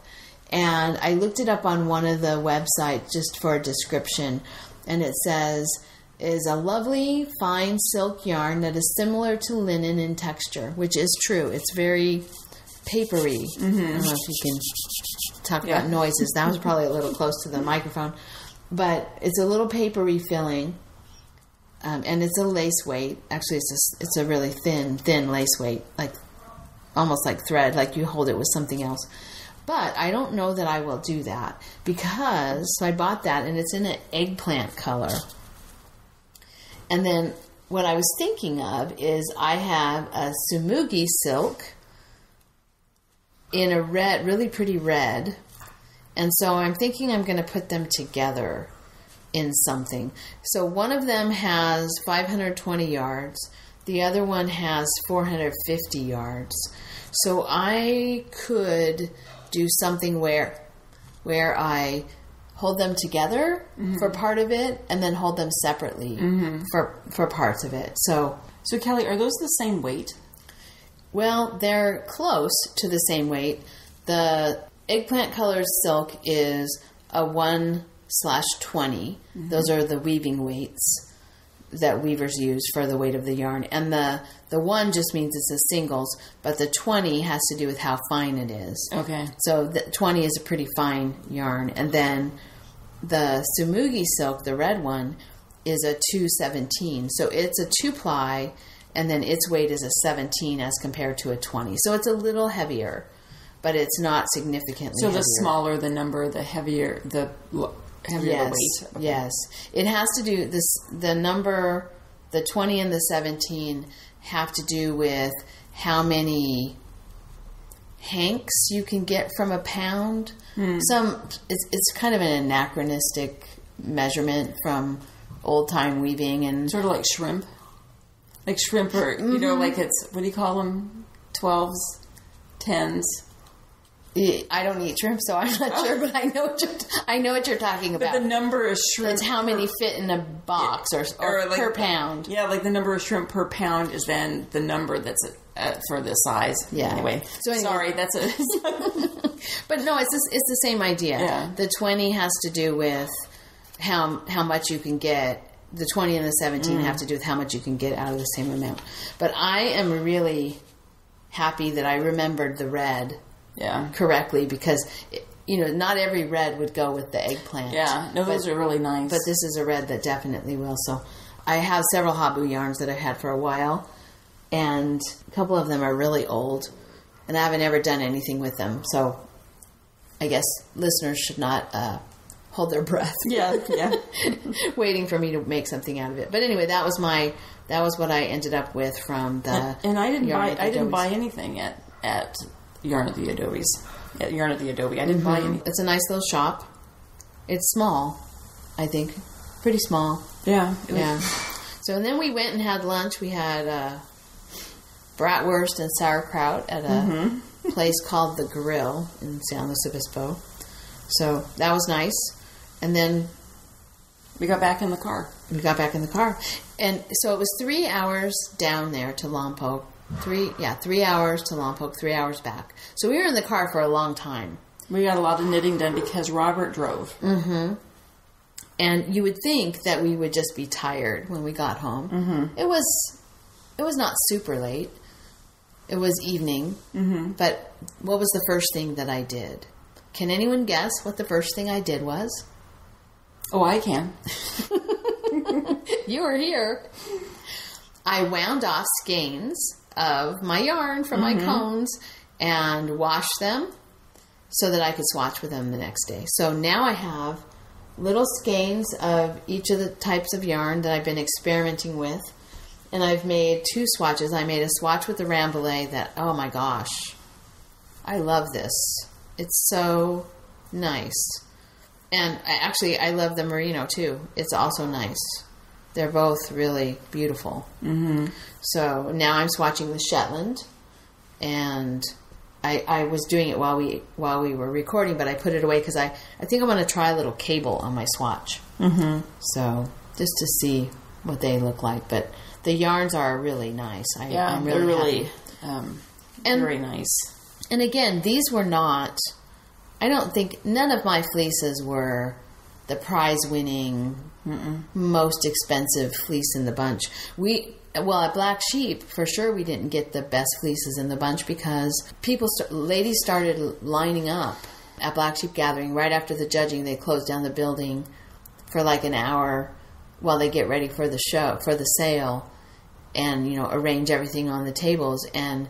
And I looked it up on one of the websites just for a description, and it says is a lovely fine silk yarn that is similar to linen in texture, which is true. It's very papery. Mm-hmm. I don't know if you can talk Yeah. about noises. That was probably a little close to the microphone, but it's a little papery feeling. Um, and it's a lace weight. Actually, it's a, it's a really thin, thin lace weight, like almost like thread, like you hold it with something else. But I don't know that I will do that because so I bought that and it's in an eggplant color. And then what I was thinking of is I have a Tsumugi silk in a red, really pretty red. And so I'm thinking I'm going to put them together in something. So one of them has 520 yards, the other one has 450 yards. So I could do something where where I hold them together mm-hmm. for part of it and then hold them separately mm-hmm. for for parts of it. So So, Kelly, are those the same weight? well, they're close to the same weight. The eggplant colors silk is a one slash 20 mm-hmm. Those are the weaving weights that weavers use for the weight of the yarn, and the the one just means it's a singles, but the twenty has to do with how fine it is. Okay. So the 20 is a pretty fine yarn. And then the Tsumugi silk, the red one, is a 217. So it's a two ply, and then its weight is a 17 as compared to a 20. So it's a little heavier, but it's not significantly So the heavier. smaller the number, the heavier the heavier yes, the weight. Okay. Yes. It has to do this the number the 20 and the 17 have to do with how many hanks you can get from a pound. Hmm. Some it's it's kind of an anachronistic measurement from old time weaving and Sort of like shrimp. Like shrimp or, you know, Mm-hmm. like it's, what do you call them? 12s, 10s. I don't eat shrimp so I'm not sure but I know what you're I know what you're talking But about. the number of shrimp. It's how many fit in a box or, or, like- per pound. Yeah, like the number of shrimp per pound is then the number that's uh, for the size. Yeah. Anyway, So anyway- sorry, that's a. But no, it's this, it's the same idea. Yeah. The twenty has to do with how how much you can get. The twenty and the seventeen have to do with how much you can get out of the same amount. But I am really happy that I remembered the red yeah. correctly because it, you know not every red would go with the eggplant. Yeah. No, those But- are really nice. But this is a red that definitely will. So I have several Habu yarns that I've had for a while, and a couple of them are really old, and I haven't ever done anything with them. So I guess listeners should not uh, hold their breath. yeah, yeah. waiting for me to make something out of it. But anyway, that was my that was what I ended up with from the and I didn't buy I didn't buy anything at at Yarn at the Adobes. At Yarn at the Adobe, I didn't buy any. It's a nice little shop. It's small, I think, pretty small. Yeah, it was- Yeah. So and then we went and had lunch. We had uh, bratwurst and sauerkraut at a Mm-hmm. place called the Grill in San Luis Obispo. So that was nice. And then We got back in the car. we got back in the car, and so it was three hours down there to Lompoc. Three, yeah, three hours to Lompoc, three hours back. So we were in the car for a long time. We got a lot of knitting done because Robert drove. Mm-hmm. and you would think that we would just be tired when we got home. Mm-hmm. It was, it was not super late. It was evening. Mm-hmm. But what was the first thing that I did? Can anyone guess what the first thing I did was? Oh, I can. You were here. I wound off skeins of my yarn from my mm-hmm. cones and wash them so that I could swatch with them the next day. So now I have little skeins of each of the types of yarn that I've been experimenting with. And I've made two swatches. I made a swatch with the Rambouillet that, oh my gosh, I love this. It's so nice. And I, actually, I love the merino too. It's also nice. They're both really beautiful. Mm-hmm. So now I'm swatching the Shetland, and I, I was doing it while we while we were recording, but I put it away because I, I think I want to try a little cable on my swatch. Mm-hmm. So just to see what they look like, but the yarns are really nice. I, Yeah, I'm they're really, really um, And- very nice. And again, these were not. I don't think none of my fleeces were the prize winning most expensive fleece in the bunch. We well at Black Sheep for sure we didn't get the best fleeces in the bunch because people st- ladies started lining up at Black Sheep Gathering right after the judging. They closed down the building for like an hour while they get ready for the show for the sale and you know arrange everything on the tables and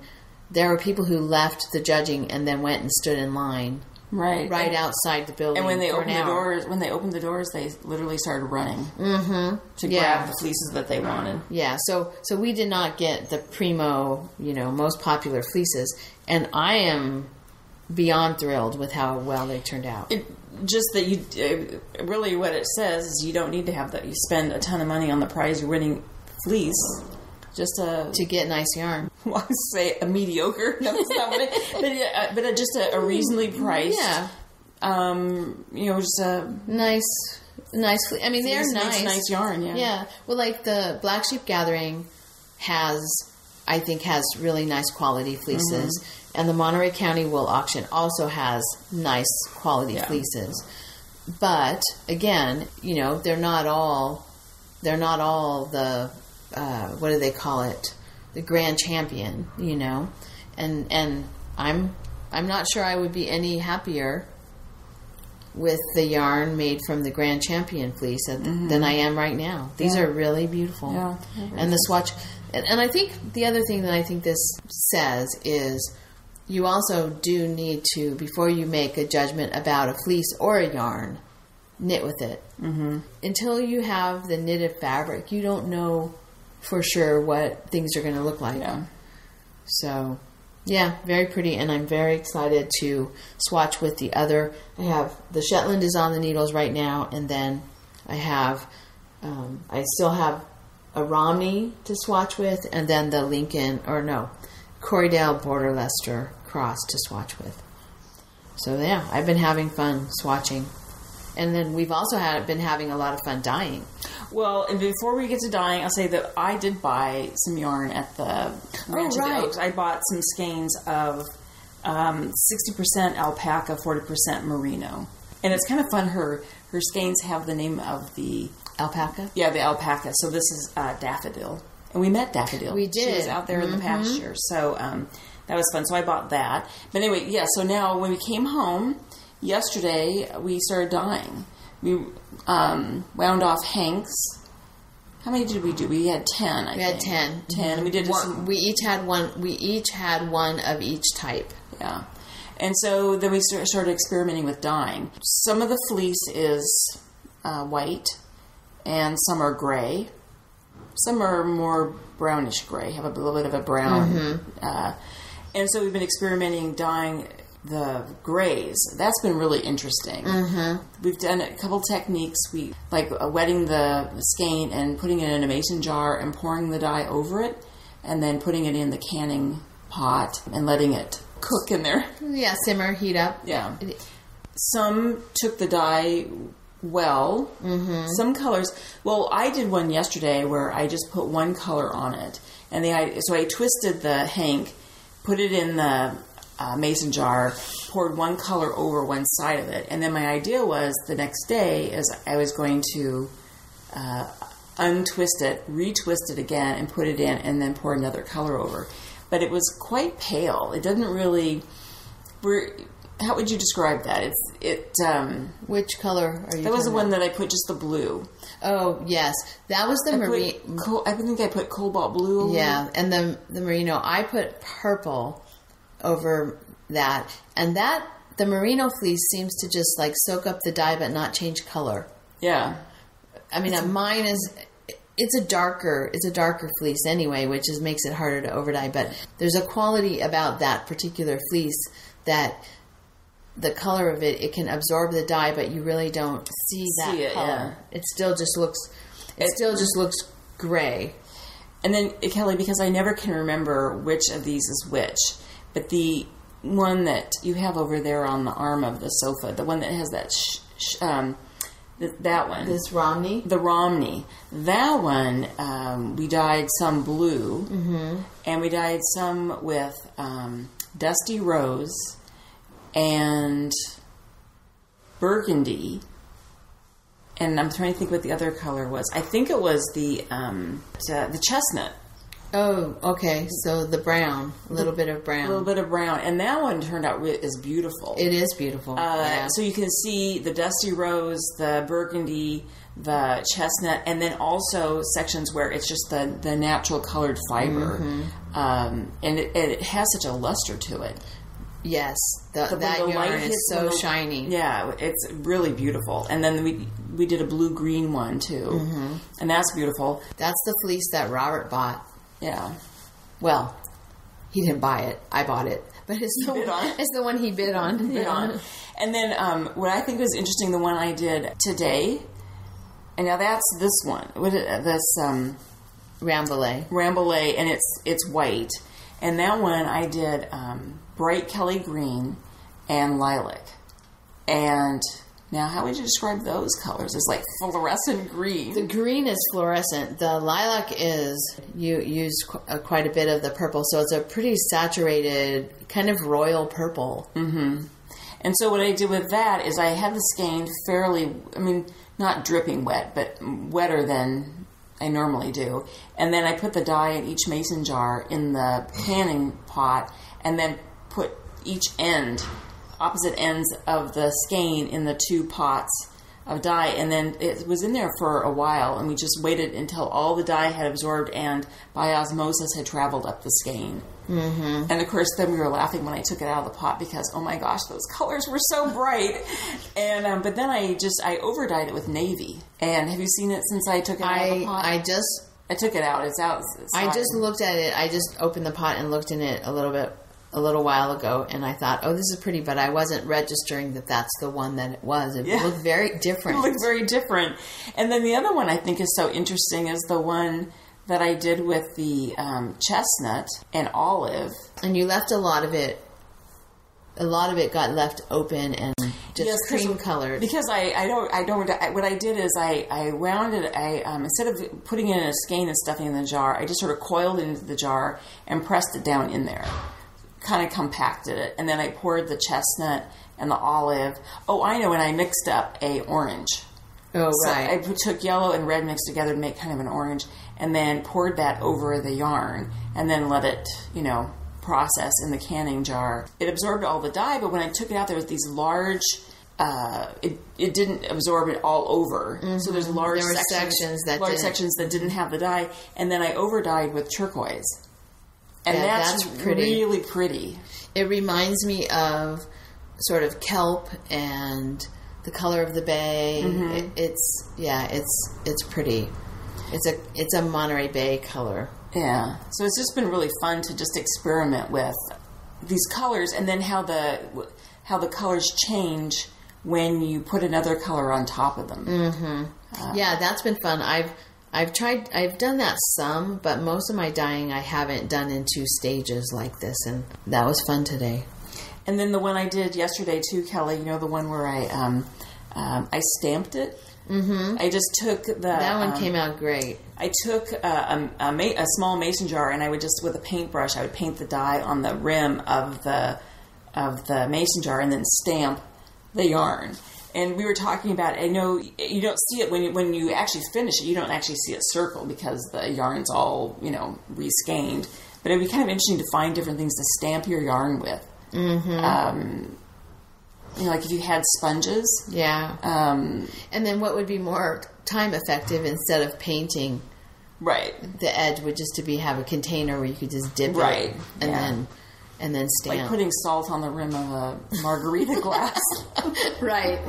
there were people who left the judging and then went and stood in line Right. right and, outside the building And when they opened the doors, when they opened the doors, they literally started running mm-hmm. to Yeah. grab the fleeces that they wanted. Yeah, so so we did not get the primo, you know, most popular fleeces, and I am beyond thrilled with how well they turned out. It, just that you uh, really what it says is you don't need to have that. You spend a ton of money on the prize you're winning fleece. Just a to get nice yarn. well, I say a mediocre. No, that's not what it. But uh, but a, just a, a reasonably priced. Yeah, Um, you know, just a nice, nice. Fle- I mean, they're nice, nice. nice yarn. Yeah. Yeah, well, like the Black Sheep Gathering has, I think, has really nice quality fleeces, Mm-hmm. and the Monterey County Wool Auction also has nice quality Yeah. fleeces. But again, you know, they're not all, they're not all the, uh, what do they call it, the grand champion, you know, and and I'm I'm not sure I would be any happier with the yarn made from the Grand Champion fleece than I am right now. These Mm-hmm. Yeah. are really beautiful. Yeah. And the swatch, and, and I think the other thing that I think this says is you also do need to, before you make a judgment about a fleece or a yarn, knit with it. Mm-hmm. Until you have the knitted fabric, you don't know for sure what things are going to look like. Yeah. So, yeah, very pretty, and I'm very excited to swatch with the other. I have the Shetland is on the needles right now, and then I have, um, I still have a Romney to swatch with, and then the Lincoln or no, Corriedale Border Leicester cross to swatch with. So yeah, I've been having fun swatching, and then we've also had been having a lot of fun dyeing. Well, and before we get to dyeing, I'll say that I did buy some yarn at the Ranch of right. the Oaks. I bought some skeins of um, 60% alpaca, 40% merino. And it's kind of fun. Her her skeins have the name of the Alpaca. yeah the alpaca. So this is uh, daffodil, and we met daffodil. We did. Mm-hmm. was out there in the pasture, so um, that was fun. So I bought that. But anyway, yeah. So now when we came home yesterday, we started dying. We um, wound off Hanks. How many did we do? We had ten. I We had think. ten. Ten. and We did One- some, we each had one. We each had one of each type. yeah. And so then we start- started experimenting with dyeing. Some of the fleece is uh, white, and some are gray. Some are more brownish gray, have a little bit of a brown. Uh, and so we've been experimenting dyeing the grays. That's been really interesting. Mm-hmm. We've done a couple techniques. We like uh, wetting the skein and putting it in a mason jar and pouring the dye over it, and then putting it in the canning pot and letting it cook in there. Yeah, simmer, heat up. Yeah. Some took the dye well. Mm-hmm. Some colors. Well, I did one yesterday where I just put one color on it, and the I so I twisted the hank, put it in the uh, mason jar, poured one color over one side of it, and then my idea was the next day is I was going to uh, untwist it, retwist it again, and put it in, and then pour another color over. But it was quite pale. It doesn't really. We're, how would you describe that? It's it. Um, Which color are you? that was the one that I put just the blue. Oh yes, that was the marine. I think I put cobalt blue. Yeah, and the the merino. I put purple over that, and that the merino fleece seems to just like soak up the dye but not change color. Yeah. I mean, uh, mine is. It's a darker, it's a darker fleece anyway, which is makes it harder to overdye. But there's a quality about that particular fleece that the color of it, it can absorb the dye, but you really don't see that See it, color. yeah. It still just looks, it, It- still just looks gray. And then Kelly, because I never can remember which of these is which, but the one that you have over there on the arm of the sofa, the one that has that, sh- sh- um, th- that one, This Romney, the Romney. That one, um, we dyed some blue, and we dyed some with um, dusty rose and burgundy. And I'm trying to think what the other color was. I think it was the um, uh, the chestnut, Oh, okay. So the brown, a little bit of brown. a little bit of brown, and that one turned out is beautiful. It is beautiful. Uh, yeah. So you can see the dusty rose, the burgundy, the chestnut, and then also sections where it's just the, the natural colored fiber. Mm-hmm. Um, and it, it has such a luster to it. yes, the, when that the light yarn is so the- shiny. Yeah, it's really beautiful. And then we we did a blue green one too, Mm-hmm. and that's beautiful. That's the fleece that Robert bought. Yeah, Well, he didn't buy it. I bought it, but it's the one, on it's the one he bid on. bid Yeah. on. And then um, what I think was interesting, the one I did today, and now that's this one. What is, this um, Rambouillet. Rambouillet, and it's it's white. And that one I did um, bright Kelly green and lilac. And now, how would you describe those colors? It's like fluorescent green. The green is fluorescent. The lilac is you use qu- uh, quite a bit of the purple, so it's a pretty saturated, kind of royal purple. Mm-hmm. And so what I did with that is I had the skein fairly, I mean, not dripping wet, but wetter than I normally do. And then I put the dye in each mason jar in the canning pot and then put each end, opposite ends of the skein in the two pots of dye. And then it was in there for a while and we just waited until all the dye had absorbed and by osmosis had traveled up the skein. And of course, then we were laughing when I took it out of the pot because, oh my gosh, those colors were so bright. and um, but then I just I over dyed it with navy. And have you seen it since I took it out of the I pot? I just I took it out. It's out. It's I just looked at it. I just opened the pot and looked in it a little bit a little while ago, and I thought, oh, this is pretty, but I wasn't registering that that's the one that it was. It Yeah. looked very different. It looked very different. And then the other one I think is so interesting is the one that I did with the um, chestnut and olive. and you left a lot of it. A lot of it got left open and just Yes, cream colored. Because I, I don't I don't I, what I did is I I wound it I um, instead of putting it in a skein and stuffing in the jar I just sort of coiled it into the jar and pressed it down in there, kind of compacted it, and then I poured the chestnut and the olive. Oh, I know, and I mixed up a orange. Oh So right. I took yellow and red mixed together to make kind of an orange, and then poured that over the yarn, and then let it, you know, process in the canning jar. It absorbed all the dye, but when I took it out, there was these large. Uh, it, it didn't absorb it all over, so there's large Mm-hmm. There sections, sections that large didn't. sections that didn't have the dye, and then I over dyed with turquoise, and Yeah, that's, that's pretty. really pretty. It reminds me of sort of kelp and the color of the bay. Mm-hmm. It, it's yeah, it's it's pretty. It's a it's a Monterey Bay color. Yeah. So it's just been really fun to just experiment with these colors and then how the how the colors change when you put another color on top of them. Mm. yeah, that's been fun. I've I've tried I've done that some, but most of my dyeing I haven't done in two stages like this, and that was fun today. And then the one I did yesterday too, Kelly. You know the one where I um, um, I stamped it. Mm-hmm. I just took the That one um, came out great. I took a, a, a, ma- a small mason jar and I would just with a paintbrush I would paint the dye on the rim of the of the mason jar and then stamp the yarn. And we were talking about I know you don't see it when you, when you actually finish it. You don't actually see it circle because the yarn's all you know reskeined. But it'd be kind of interesting to find different things to stamp your yarn with. Mm-hmm. Um, you know, like if you had sponges. Yeah. Um, And then what would be more time effective instead of painting right. the edge would just to be have a container where you could just dip Right, it and yeah. then and then stamp. Like putting salt on the rim of a margarita glass. right.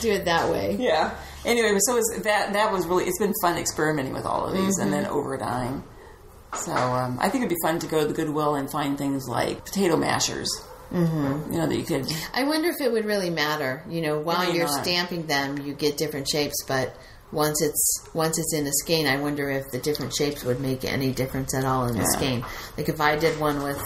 Do it that way. yeah. Anyway, so was, that that was really it's been fun experimenting with all of these and then over dyeing. So um, I think it'd be fun to go to the Goodwill and find things like potato mashers. Mm-hmm. You know that you could. I wonder if it would really matter. You know, while you're not. stamping them, you get different shapes, but once it's once it's in a skein, I wonder if the different shapes would make any difference at all in the Yeah. skein. Like if I did one with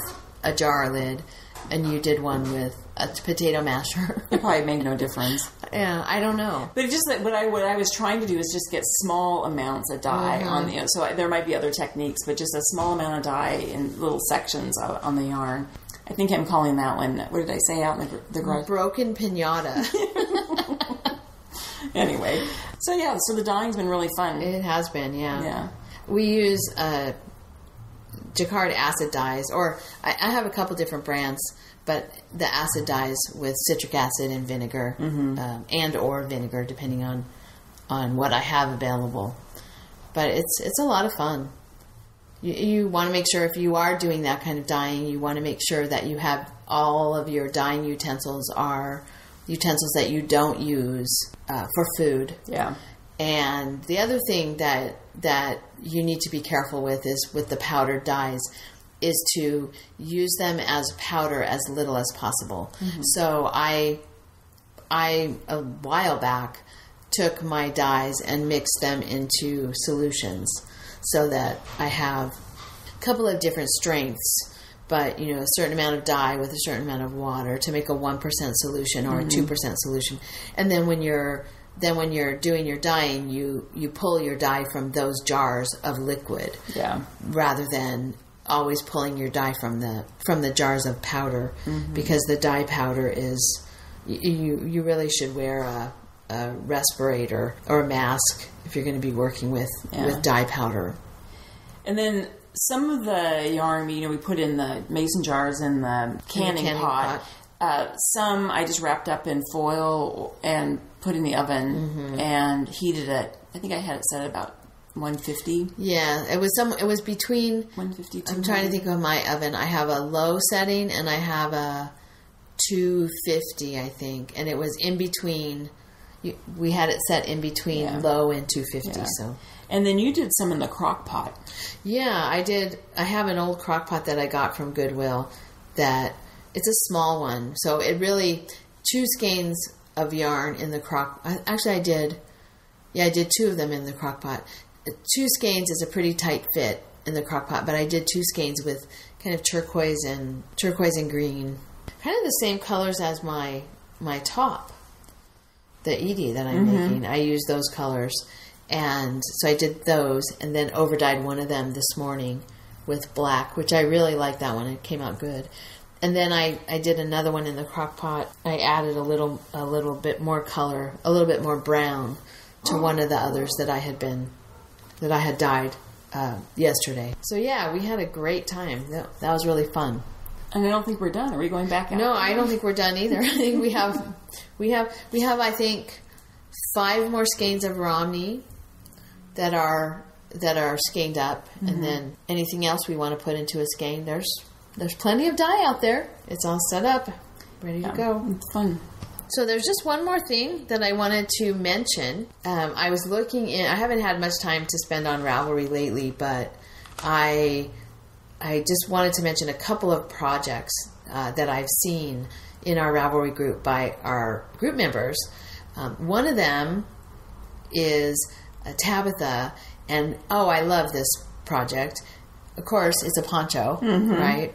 a jar lid and you did one with a potato masher. It probably made no difference. yeah, I don't know. But just that what I what I was trying to do is just get small amounts of dye on the. You know, so I, there might be other techniques, but just a small amount of dye in little sections on on the yarn. I think I'm calling that one. What did I say out in the, the garage? Broken pinata. anyway, So yeah, so the dyeing's been really fun. It has been, yeah. yeah. We use uh, Jacquard acid dyes, or I, I have a couple different brands, but the acid dyes with citric acid and vinegar, um, and or vinegar, depending on on what I have available. But it's it's a lot of fun. You, you want to make sure if you are doing that kind of dyeing, you want to make sure that you have all of your dyeing utensils are utensils that you don't use uh, for food. Yeah. And the other thing that that you need to be careful with is with the powdered dyes is to use them as powder as little as possible. Mm-hmm. So I I a while back took my dyes and mixed them into solutions so that I have a couple of different strengths but you know a certain amount of dye with a certain amount of water to make a 1% solution or a mm-hmm. 2% solution. And then when you're then when you're doing your dyeing you you pull your dye from those jars of liquid Yeah. rather than always pulling your dye from the from the jars of powder because the dye powder is you you really should wear a, a respirator or a mask if you're going to be working with Yeah. with dye powder And then some of the yarn, you know, we put in the mason jars in the canning, canning pot. pot. Uh, some I just wrapped up in foil and put in the oven Mm-hmm. and heated it. I think I had it set at about 150. yeah it was some it was between 150 I'm trying to think of my oven I have a low setting and I have a 250 I think and it was in between we had it set in between Yeah. low and 250 Yeah. so And then you did some in the crock pot. Yeah, I did. I have an old crock pot that I got from Goodwill that it's a small one. So it really, two skeins of yarn in the crock. I, actually, I did, yeah, I did two of them in the crock pot. Two skeins is a pretty tight fit in the crock pot, but I did two skeins with kind of turquoise and turquoise and green. Kind of the same colors as my my top the Edie that I'm mm-hmm. making. I use those colors. And so I did those and then overdyed one of them this morning with black, which I really like that one. It came out good. And then I, I did another one in the crock pot. I added a little a little bit more color, a little bit more brown to one of the others that I had been that I had dyed uh, yesterday. So yeah, we had a great time. That, that was really fun. And I don't think we're done. Are we going back out? No, I don't think we're done either. I think we have, we have, we have. I think five more skeins of Romney that are that are skeined up, and then anything else we want to put into a skein. There's there's plenty of dye out there. It's all set up, ready to go. It's fun. So there's just one more thing that I wanted to mention. Um, I was looking in. I haven't had much time to spend on Ravelry lately, but I I just wanted to mention a couple of projects uh, that I've seen in our Ravelry group by our group members. Um, one of them is Tabitha, and oh, I love this project. Of course, it's a poncho, right?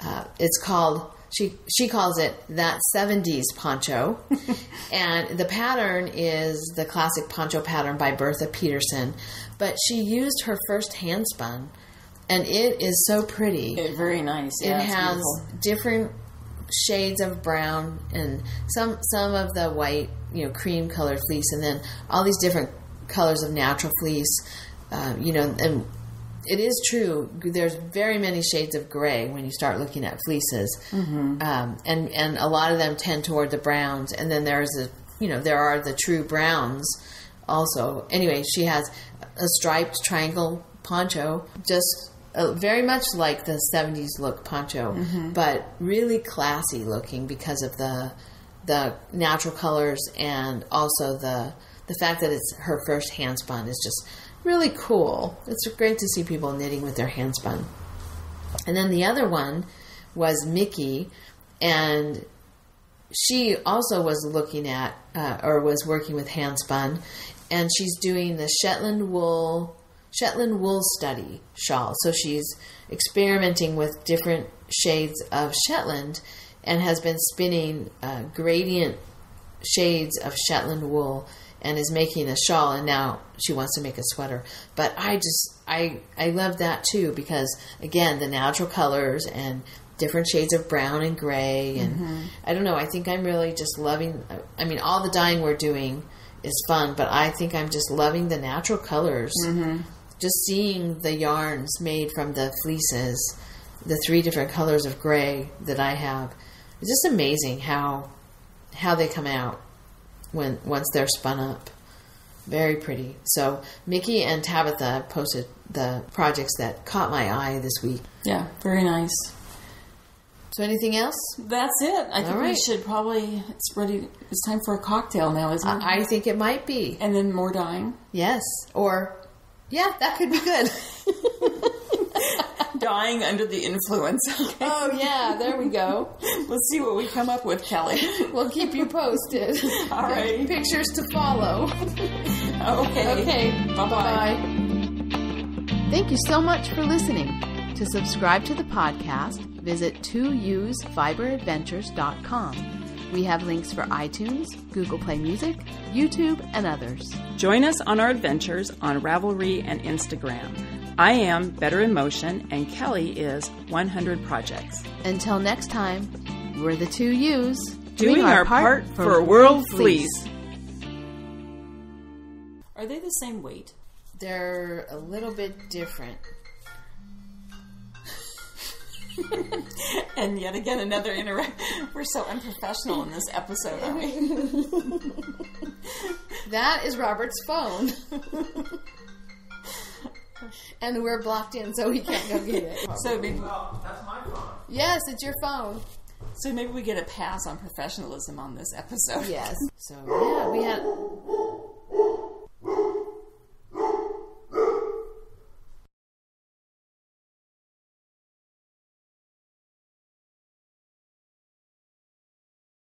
Uh, it's called she she calls it that 70s poncho and the pattern is the classic poncho pattern by bertha peterson but she used her first hand spun and it is so pretty Yeah, very nice. Yeah, it has beautiful. different shades of brown and some some of the white you know cream colored fleece and then all these different colors of natural fleece um, you know and it is true there's very many shades of gray when you start looking at fleeces. Mm-hmm. um, and and a lot of them tend toward the browns and then there's a you know there are the true browns also. Anyway she has a striped triangle poncho just uh, very much like the 70s look poncho but really classy looking because of the the natural colors and also the the fact that it's her first hand spun is just really cool it's great to see people knitting with their hand spun and then the other one was Mickey, and she also was looking at uh, or was working with handspun, and she's doing the Shetland wool Shetland wool study shawl. So she's experimenting with different shades of Shetland, and has been spinning uh, gradient shades of Shetland wool and is making a shawl and now she wants to make a sweater. But I just I I love that too because again the natural colors and different shades of brown and gray and I don't know I think I'm really just loving I mean all the dyeing we're doing is fun, but I think I'm just loving the natural colors. Mm-hmm. Just seeing the yarns made from the fleeces, the three different colors of gray that I have. It's just amazing how how they come out when once they're spun up. Very pretty. So Mickey and Tabitha posted the projects that caught my eye this week. Yeah, very nice. So anything else? That's it. I think All we should probably. It's ready. It's time for a cocktail now, isn't it? I think it might be. and then more dying. Yes. Or yeah, that could be good. dying under the influence. Okay. oh yeah, there we go. Let's see what we come up with, Kelly. We'll keep you posted. All right. Pictures to follow. Okay. Okay. Bye bye. Thank you so much for listening. To subscribe to the podcast, visit twoewesfiberadventures.com. We have links for iTunes, Google Play Music, YouTube, and others. Join us on our adventures on Ravelry and Instagram. I am Better in Motion, and Kelly is 100 Projects. Until next time, we're the two Ewes Doing, our, part, for World Fleece. Are they the same weight? They're a little bit different. and yet again, another interrupt. We're so unprofessional in this episode, aren't we? that is Robert's phone. and we're blocked in, so we can't go get it. so maybe, oh, that's my phone. Yes, it's your phone. So maybe we get a pass on professionalism on this episode. Yes. So yeah, we have.